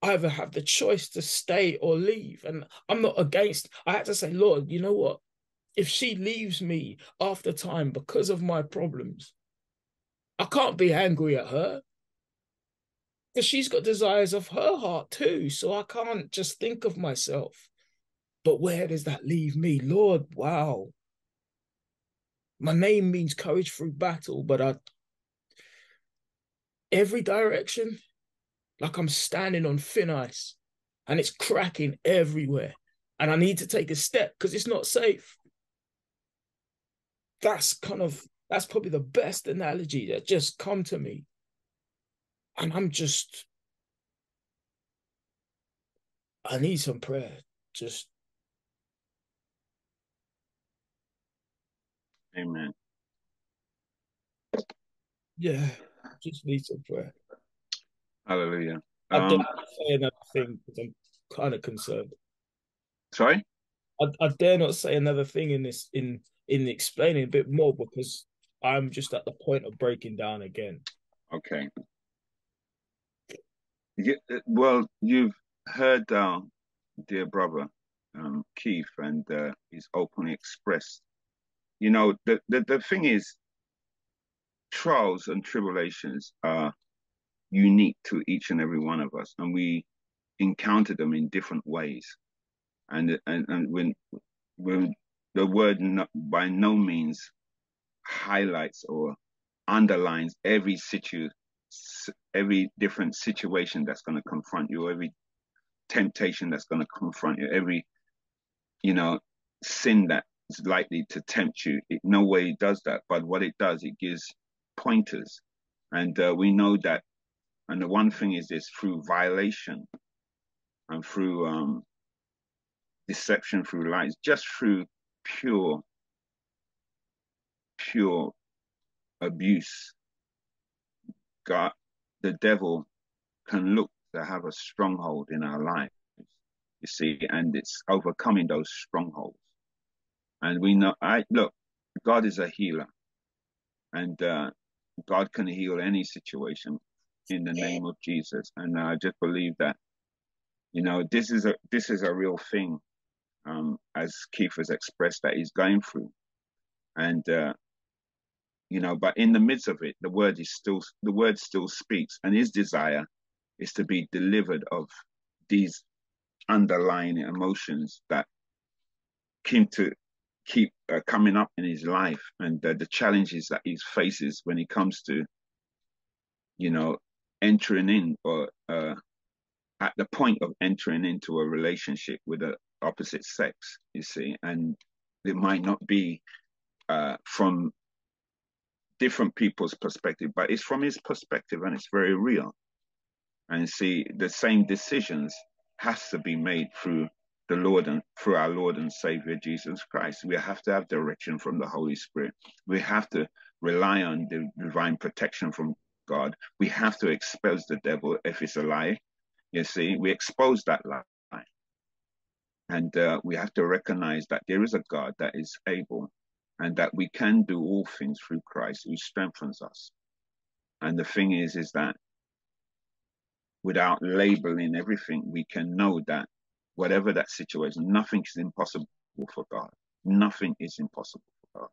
either have the choice to stay or leave. And I'm not against. I had to say, Lord, you know what? If she leaves me after time because of my problems, I can't be angry at her because she's got desires of her heart too. So I can't just think of myself. But where does that leave me? Lord, wow. My name means courage through battle, but I every direction, like I'm standing on thin ice and it's cracking everywhere. And I need to take a step because it's not safe. That's kind of that's probably the best analogy that just come to me and I'm just, I need some prayer. Just. Amen. Yeah, just need some prayer. Hallelujah. I don't um, say another thing because I'm kind of concerned. Sorry? I, I dare not say another thing in this in in explaining a bit more because I'm just at the point of breaking down again. Okay. Yeah, uh, well, you've heard our dear brother um, Keith, and uh, he's openly expressed. You know, the, the the thing is, trials and tribulations are unique to each and every one of us, and we encounter them in different ways. And and, and when when the word no, by no means highlights or underlines every situ every different situation that's going to confront you, every temptation that's going to confront you, every, you know, sin that is likely to tempt you. It no way does that. But what it does, it gives pointers. And uh, we know that. And the one thing is this through violation and through um, deception, through lies, just through pure, pure abuse God, the devil can look to have a stronghold in our lives, you see, and it's overcoming those strongholds. And we know, I look, God is a healer, and uh, God can heal any situation in the name of Jesus. And I just believe that, you know, this is a this is a real thing, um, as Keith has expressed that he's going through, and uh, you know but in the midst of it the word is still the word still speaks and his desire is to be delivered of these underlying emotions that came to keep uh, coming up in his life and uh, the challenges that he faces when he comes to you know entering in or uh, at the point of entering into a relationship with the opposite sex you see and it might not be uh, from different people's perspective, but it's from his perspective and it's very real. And see, the same decisions has to be made through the Lord and through our Lord and Savior Jesus Christ. We have to have direction from the Holy Spirit. We have to rely on the divine protection from God. We have to expose the devil if it's a lie. You see, we expose that lie. And uh, we have to recognize that there is a God that is able and that we can do all things through Christ who strengthens us. And the thing is, is that without labeling everything, we can know that whatever that situation, nothing is impossible for God. Nothing is impossible for God.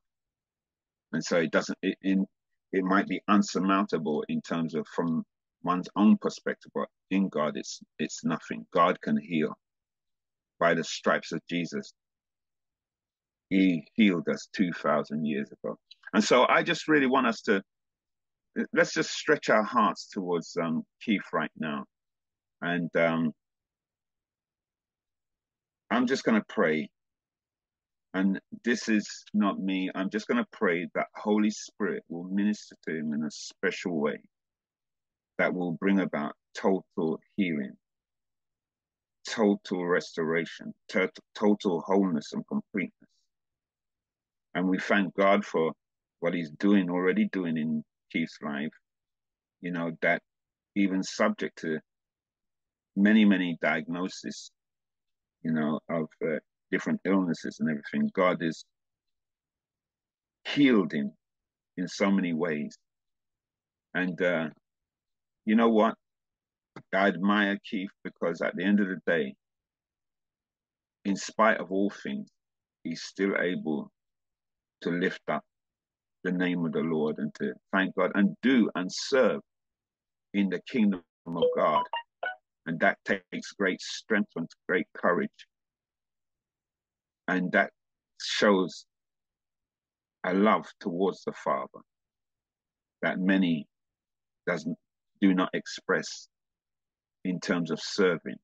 And so it doesn't, it, in, it might be unsurmountable in terms of from one's own perspective, but in God, it's, it's nothing. God can heal by the stripes of Jesus. He healed us 2,000 years ago. And so I just really want us to, let's just stretch our hearts towards um, Keith right now. And um, I'm just going to pray. And this is not me. I'm just going to pray that Holy Spirit will minister to him in a special way that will bring about total healing, total restoration, total wholeness and completeness. And we thank God for what he's doing, already doing in Keith's life, you know, that even subject to many, many diagnoses you know, of uh, different illnesses and everything. God is healed him in so many ways. And uh, you know what? I admire Keith because at the end of the day, in spite of all things, he's still able to lift up the name of the Lord and to thank God and do and serve in the kingdom of God and that takes great strength and great courage. And that shows a love towards the Father that many doesn't do not express in terms of serving.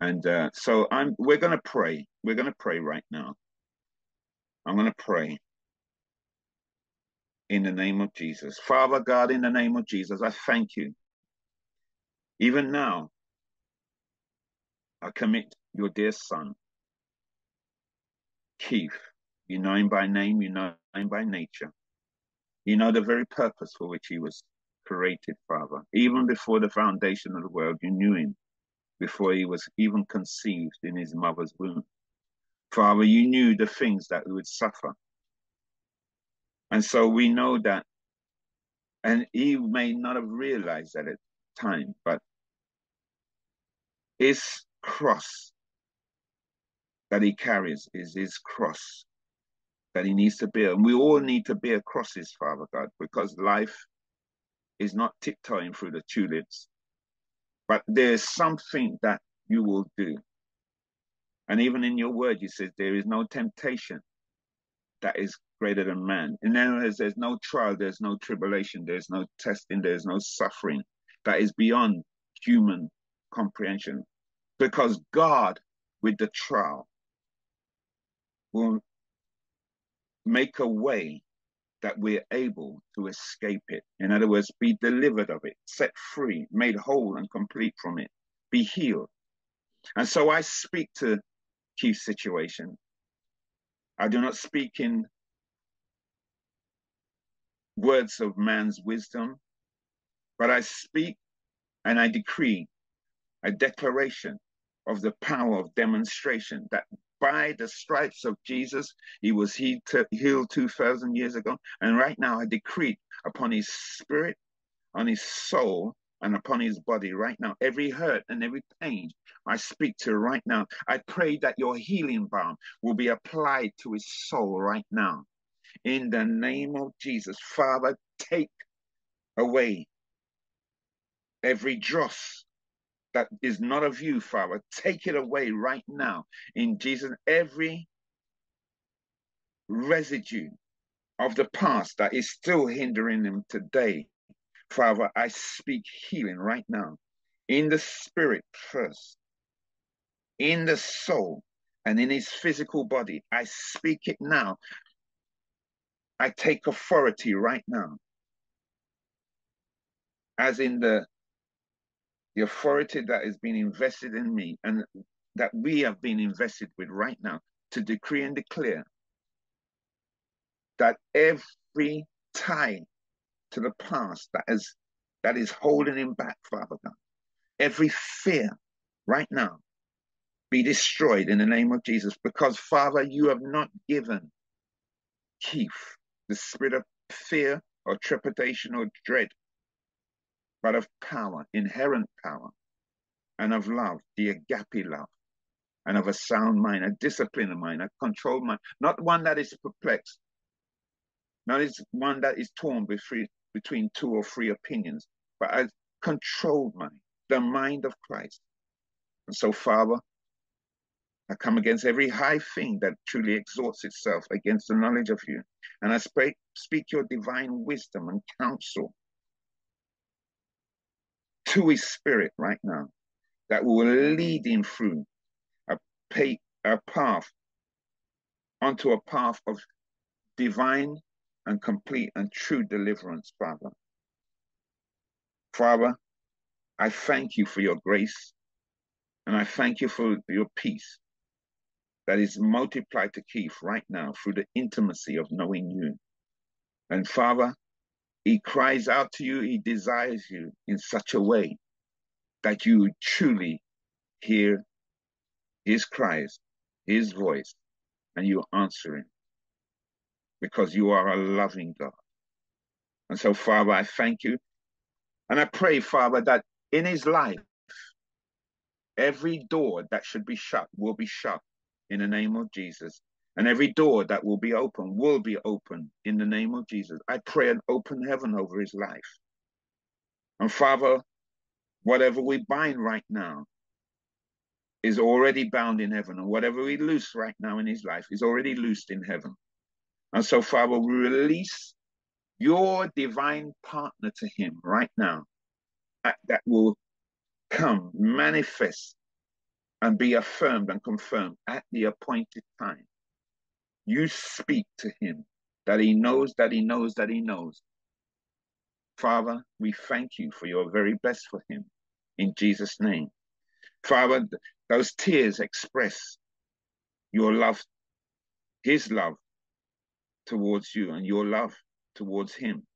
And uh, so I'm we're gonna pray. We're gonna pray right now. I'm gonna pray in the name of Jesus. Father God, in the name of Jesus, I thank you even now, I commit your dear son, Keith. You know him by name, you know him by nature. You know the very purpose for which he was created, Father. Even before the foundation of the world, you knew him before he was even conceived in his mother's womb. Father, you knew the things that he would suffer. And so we know that, and he may not have realized that at the time, but his cross that he carries is his cross that he needs to bear. And we all need to bear crosses, Father God, because life is not tiptoeing through the tulips, but there's something that you will do. And even in your word, you said there is no temptation that is greater than man. In other words, there's no trial, there's no tribulation, there's no testing, there's no suffering that is beyond human comprehension. Because God, with the trial, will make a way that we're able to escape it. In other words, be delivered of it, set free, made whole and complete from it, be healed. And so I speak to Keith's situation. I do not speak in words of man's wisdom, but I speak and I decree a declaration of the power of demonstration that by the stripes of Jesus, he was healed 2,000 years ago. And right now, I decree upon his spirit, on his soul, and upon his body right now. Every hurt and every pain I speak to right now. I pray that your healing balm will be applied to his soul right now. In the name of Jesus, Father, take away every dross that is not of you, Father. Take it away right now in Jesus. Every residue of the past that is still hindering him today, Father, I speak healing right now in the spirit first, in the soul, and in his physical body. I speak it now. I take authority right now. As in the the authority that has been invested in me and that we have been invested with right now to decree and declare that every tie to the past that is that is holding him back, Father God, every fear right now be destroyed in the name of Jesus. Because, Father, you have not given Keith the spirit of fear or trepidation or dread, but of power, inherent power, and of love, the agape love, and of a sound mind, a disciplined mind, a controlled mind, not one that is perplexed, not one that is torn between, between two or three opinions, but a controlled mind, the mind of Christ. And so, Father, I come against every high thing that truly exalts itself against the knowledge of you. And I speak, speak your divine wisdom and counsel to his spirit right now that will lead him through a, pay, a path onto a path of divine and complete and true deliverance, Father. Father, I thank you for your grace and I thank you for your peace that is multiplied to Keith right now through the intimacy of knowing you. And Father, he cries out to you, he desires you in such a way that you truly hear his cries, his voice, and you answer him because you are a loving God. And so, Father, I thank you. And I pray, Father, that in his life, every door that should be shut will be shut in the name of Jesus. And every door that will be open will be open in the name of Jesus. I pray an open heaven over his life. And Father, whatever we bind right now is already bound in heaven. And whatever we loose right now in his life is already loosed in heaven. And so, Father, we release your divine partner to him right now uh, that will come, manifest and be affirmed and confirmed at the appointed time. You speak to him that he knows, that he knows, that he knows. Father, we thank you for your very best for him in Jesus' name. Father, those tears express your love, his love towards you and your love towards him.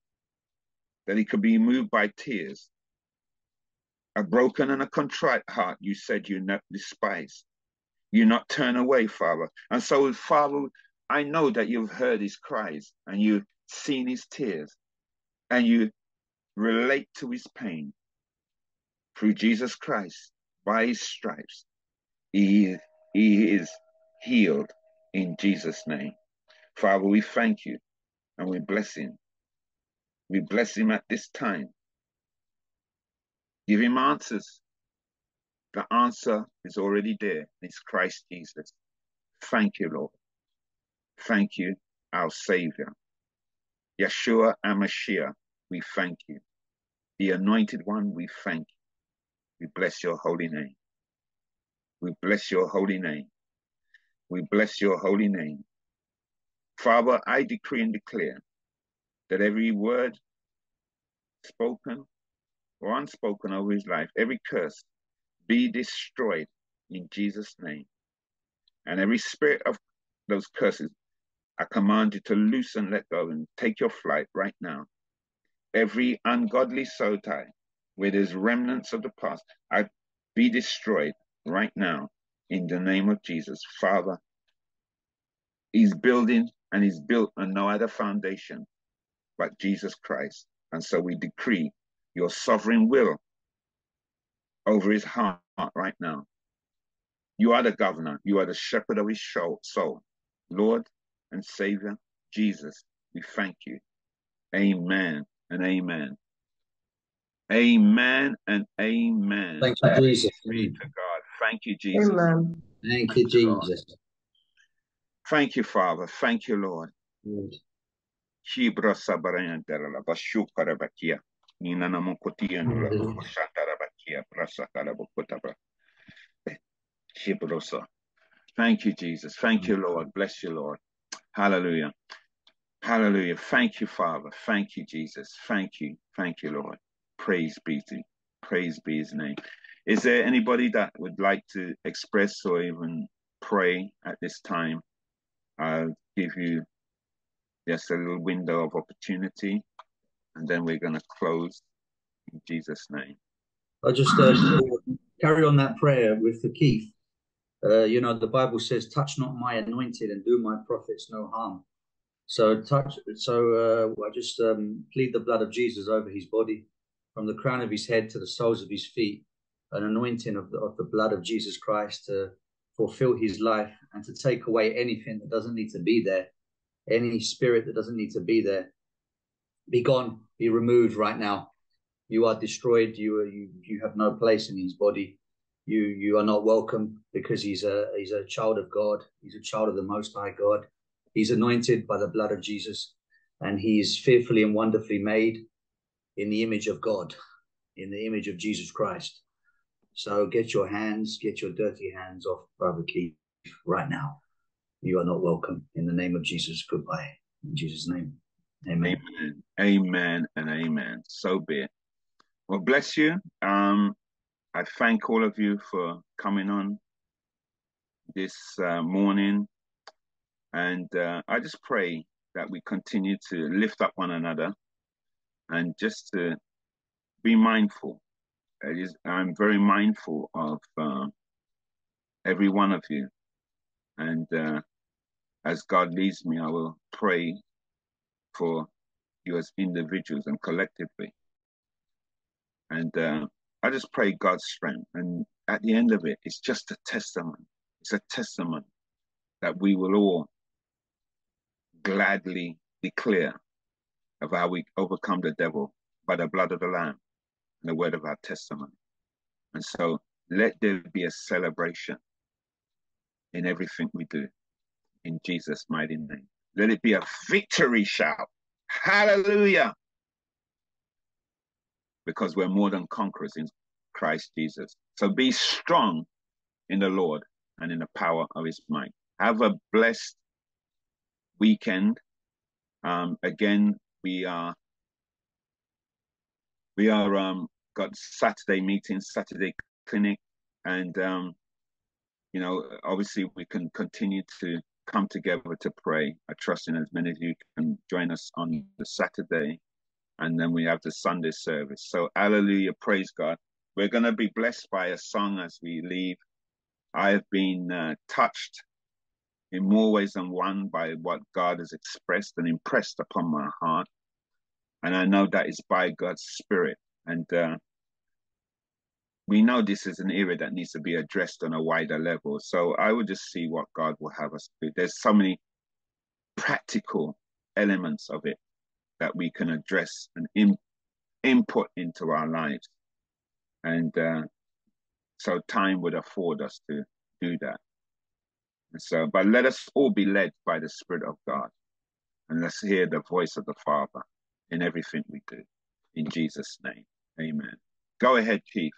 That he could be moved by tears a broken and a contrite heart, you said you not despise. You not turn away, Father. And so, Father, I know that you've heard his cries and you've seen his tears and you relate to his pain. Through Jesus Christ, by his stripes, he, he is healed in Jesus' name. Father, we thank you and we bless him. We bless him at this time Give him answers. The answer is already there. It's Christ Jesus. Thank you, Lord. Thank you, our Savior. Yeshua Amashiach, we thank you. The Anointed One, we thank you. We bless your holy name. We bless your holy name. We bless your holy name. Father, I decree and declare that every word spoken or unspoken over his life, every curse be destroyed in Jesus' name. And every spirit of those curses, I command you to loose and let go and take your flight right now. Every ungodly soul tie there's remnants of the past, I be destroyed right now in the name of Jesus. Father, he's building and is built on no other foundation but Jesus Christ. And so we decree your sovereign will over his heart right now. You are the governor. You are the shepherd of his soul. Lord and Savior Jesus, we thank you. Amen and amen. Amen and amen. Thank you, Jesus. Be to God. Thank you, Jesus. Amen. Thank you, Jesus. Thank you, Father. Thank you, Lord. Lord. Nina na mokotia no la koshata rabakia prasa kala bokota bra. Shibrosa. Thank you, Jesus. Thank you, Lord. Bless you, Lord. Hallelujah. Hallelujah. Thank you, Father. Thank you, Jesus. Thank you. Thank you, Lord. Praise be to praise be his name. Is there anybody that would like to express or even pray at this time? I'll give you just a little window of opportunity and then we're going to close in Jesus' name. I just uh, carry on that prayer with the Keith. Uh, you know, the Bible says, "Touch not my anointed, and do my prophets no harm." So touch. So uh, I just um, plead the blood of Jesus over his body, from the crown of his head to the soles of his feet, an anointing of the, of the blood of Jesus Christ to fulfill his life and to take away anything that doesn't need to be there, any spirit that doesn't need to be there. Be gone, be removed right now. You are destroyed. You are, you you have no place in his body. You you are not welcome because he's a he's a child of God. He's a child of the Most High God. He's anointed by the blood of Jesus, and he's fearfully and wonderfully made in the image of God, in the image of Jesus Christ. So get your hands, get your dirty hands off Brother Keith right now. You are not welcome. In the name of Jesus, goodbye. In Jesus' name. Amen. Amen. Amen and amen. So be it. Well, bless you. Um, I thank all of you for coming on this uh, morning. And uh, I just pray that we continue to lift up one another and just to be mindful. I'm very mindful of uh, every one of you. And uh, as God leads me, I will pray for you as individuals and collectively. And uh, I just pray God's strength. And at the end of it, it's just a testament. It's a testament that we will all gladly declare of how we overcome the devil by the blood of the Lamb the word of our testimony. And so let there be a celebration in everything we do in Jesus' mighty name. Let it be a victory shout. Hallelujah because we're more than conquerors in Christ Jesus. So be strong in the Lord and in the power of his might. Have a blessed weekend. Um, again, we are we are um, got Saturday meetings, Saturday clinic, and um, you know, obviously we can continue to come together to pray. I trust in as many of you can join us on the Saturday and then we have the Sunday service. So, hallelujah, praise God. We're going to be blessed by a song as we leave. I have been uh, touched in more ways than one by what God has expressed and impressed upon my heart. And I know that is by God's Spirit. And uh, we know this is an area that needs to be addressed on a wider level. So I will just see what God will have us do. There's so many practical elements of it that we can address and in, input into our lives. And uh, so time would afford us to do that. And so, but let us all be led by the Spirit of God. And let's hear the voice of the Father in everything we do. In Jesus' name, amen. Go ahead, Keith.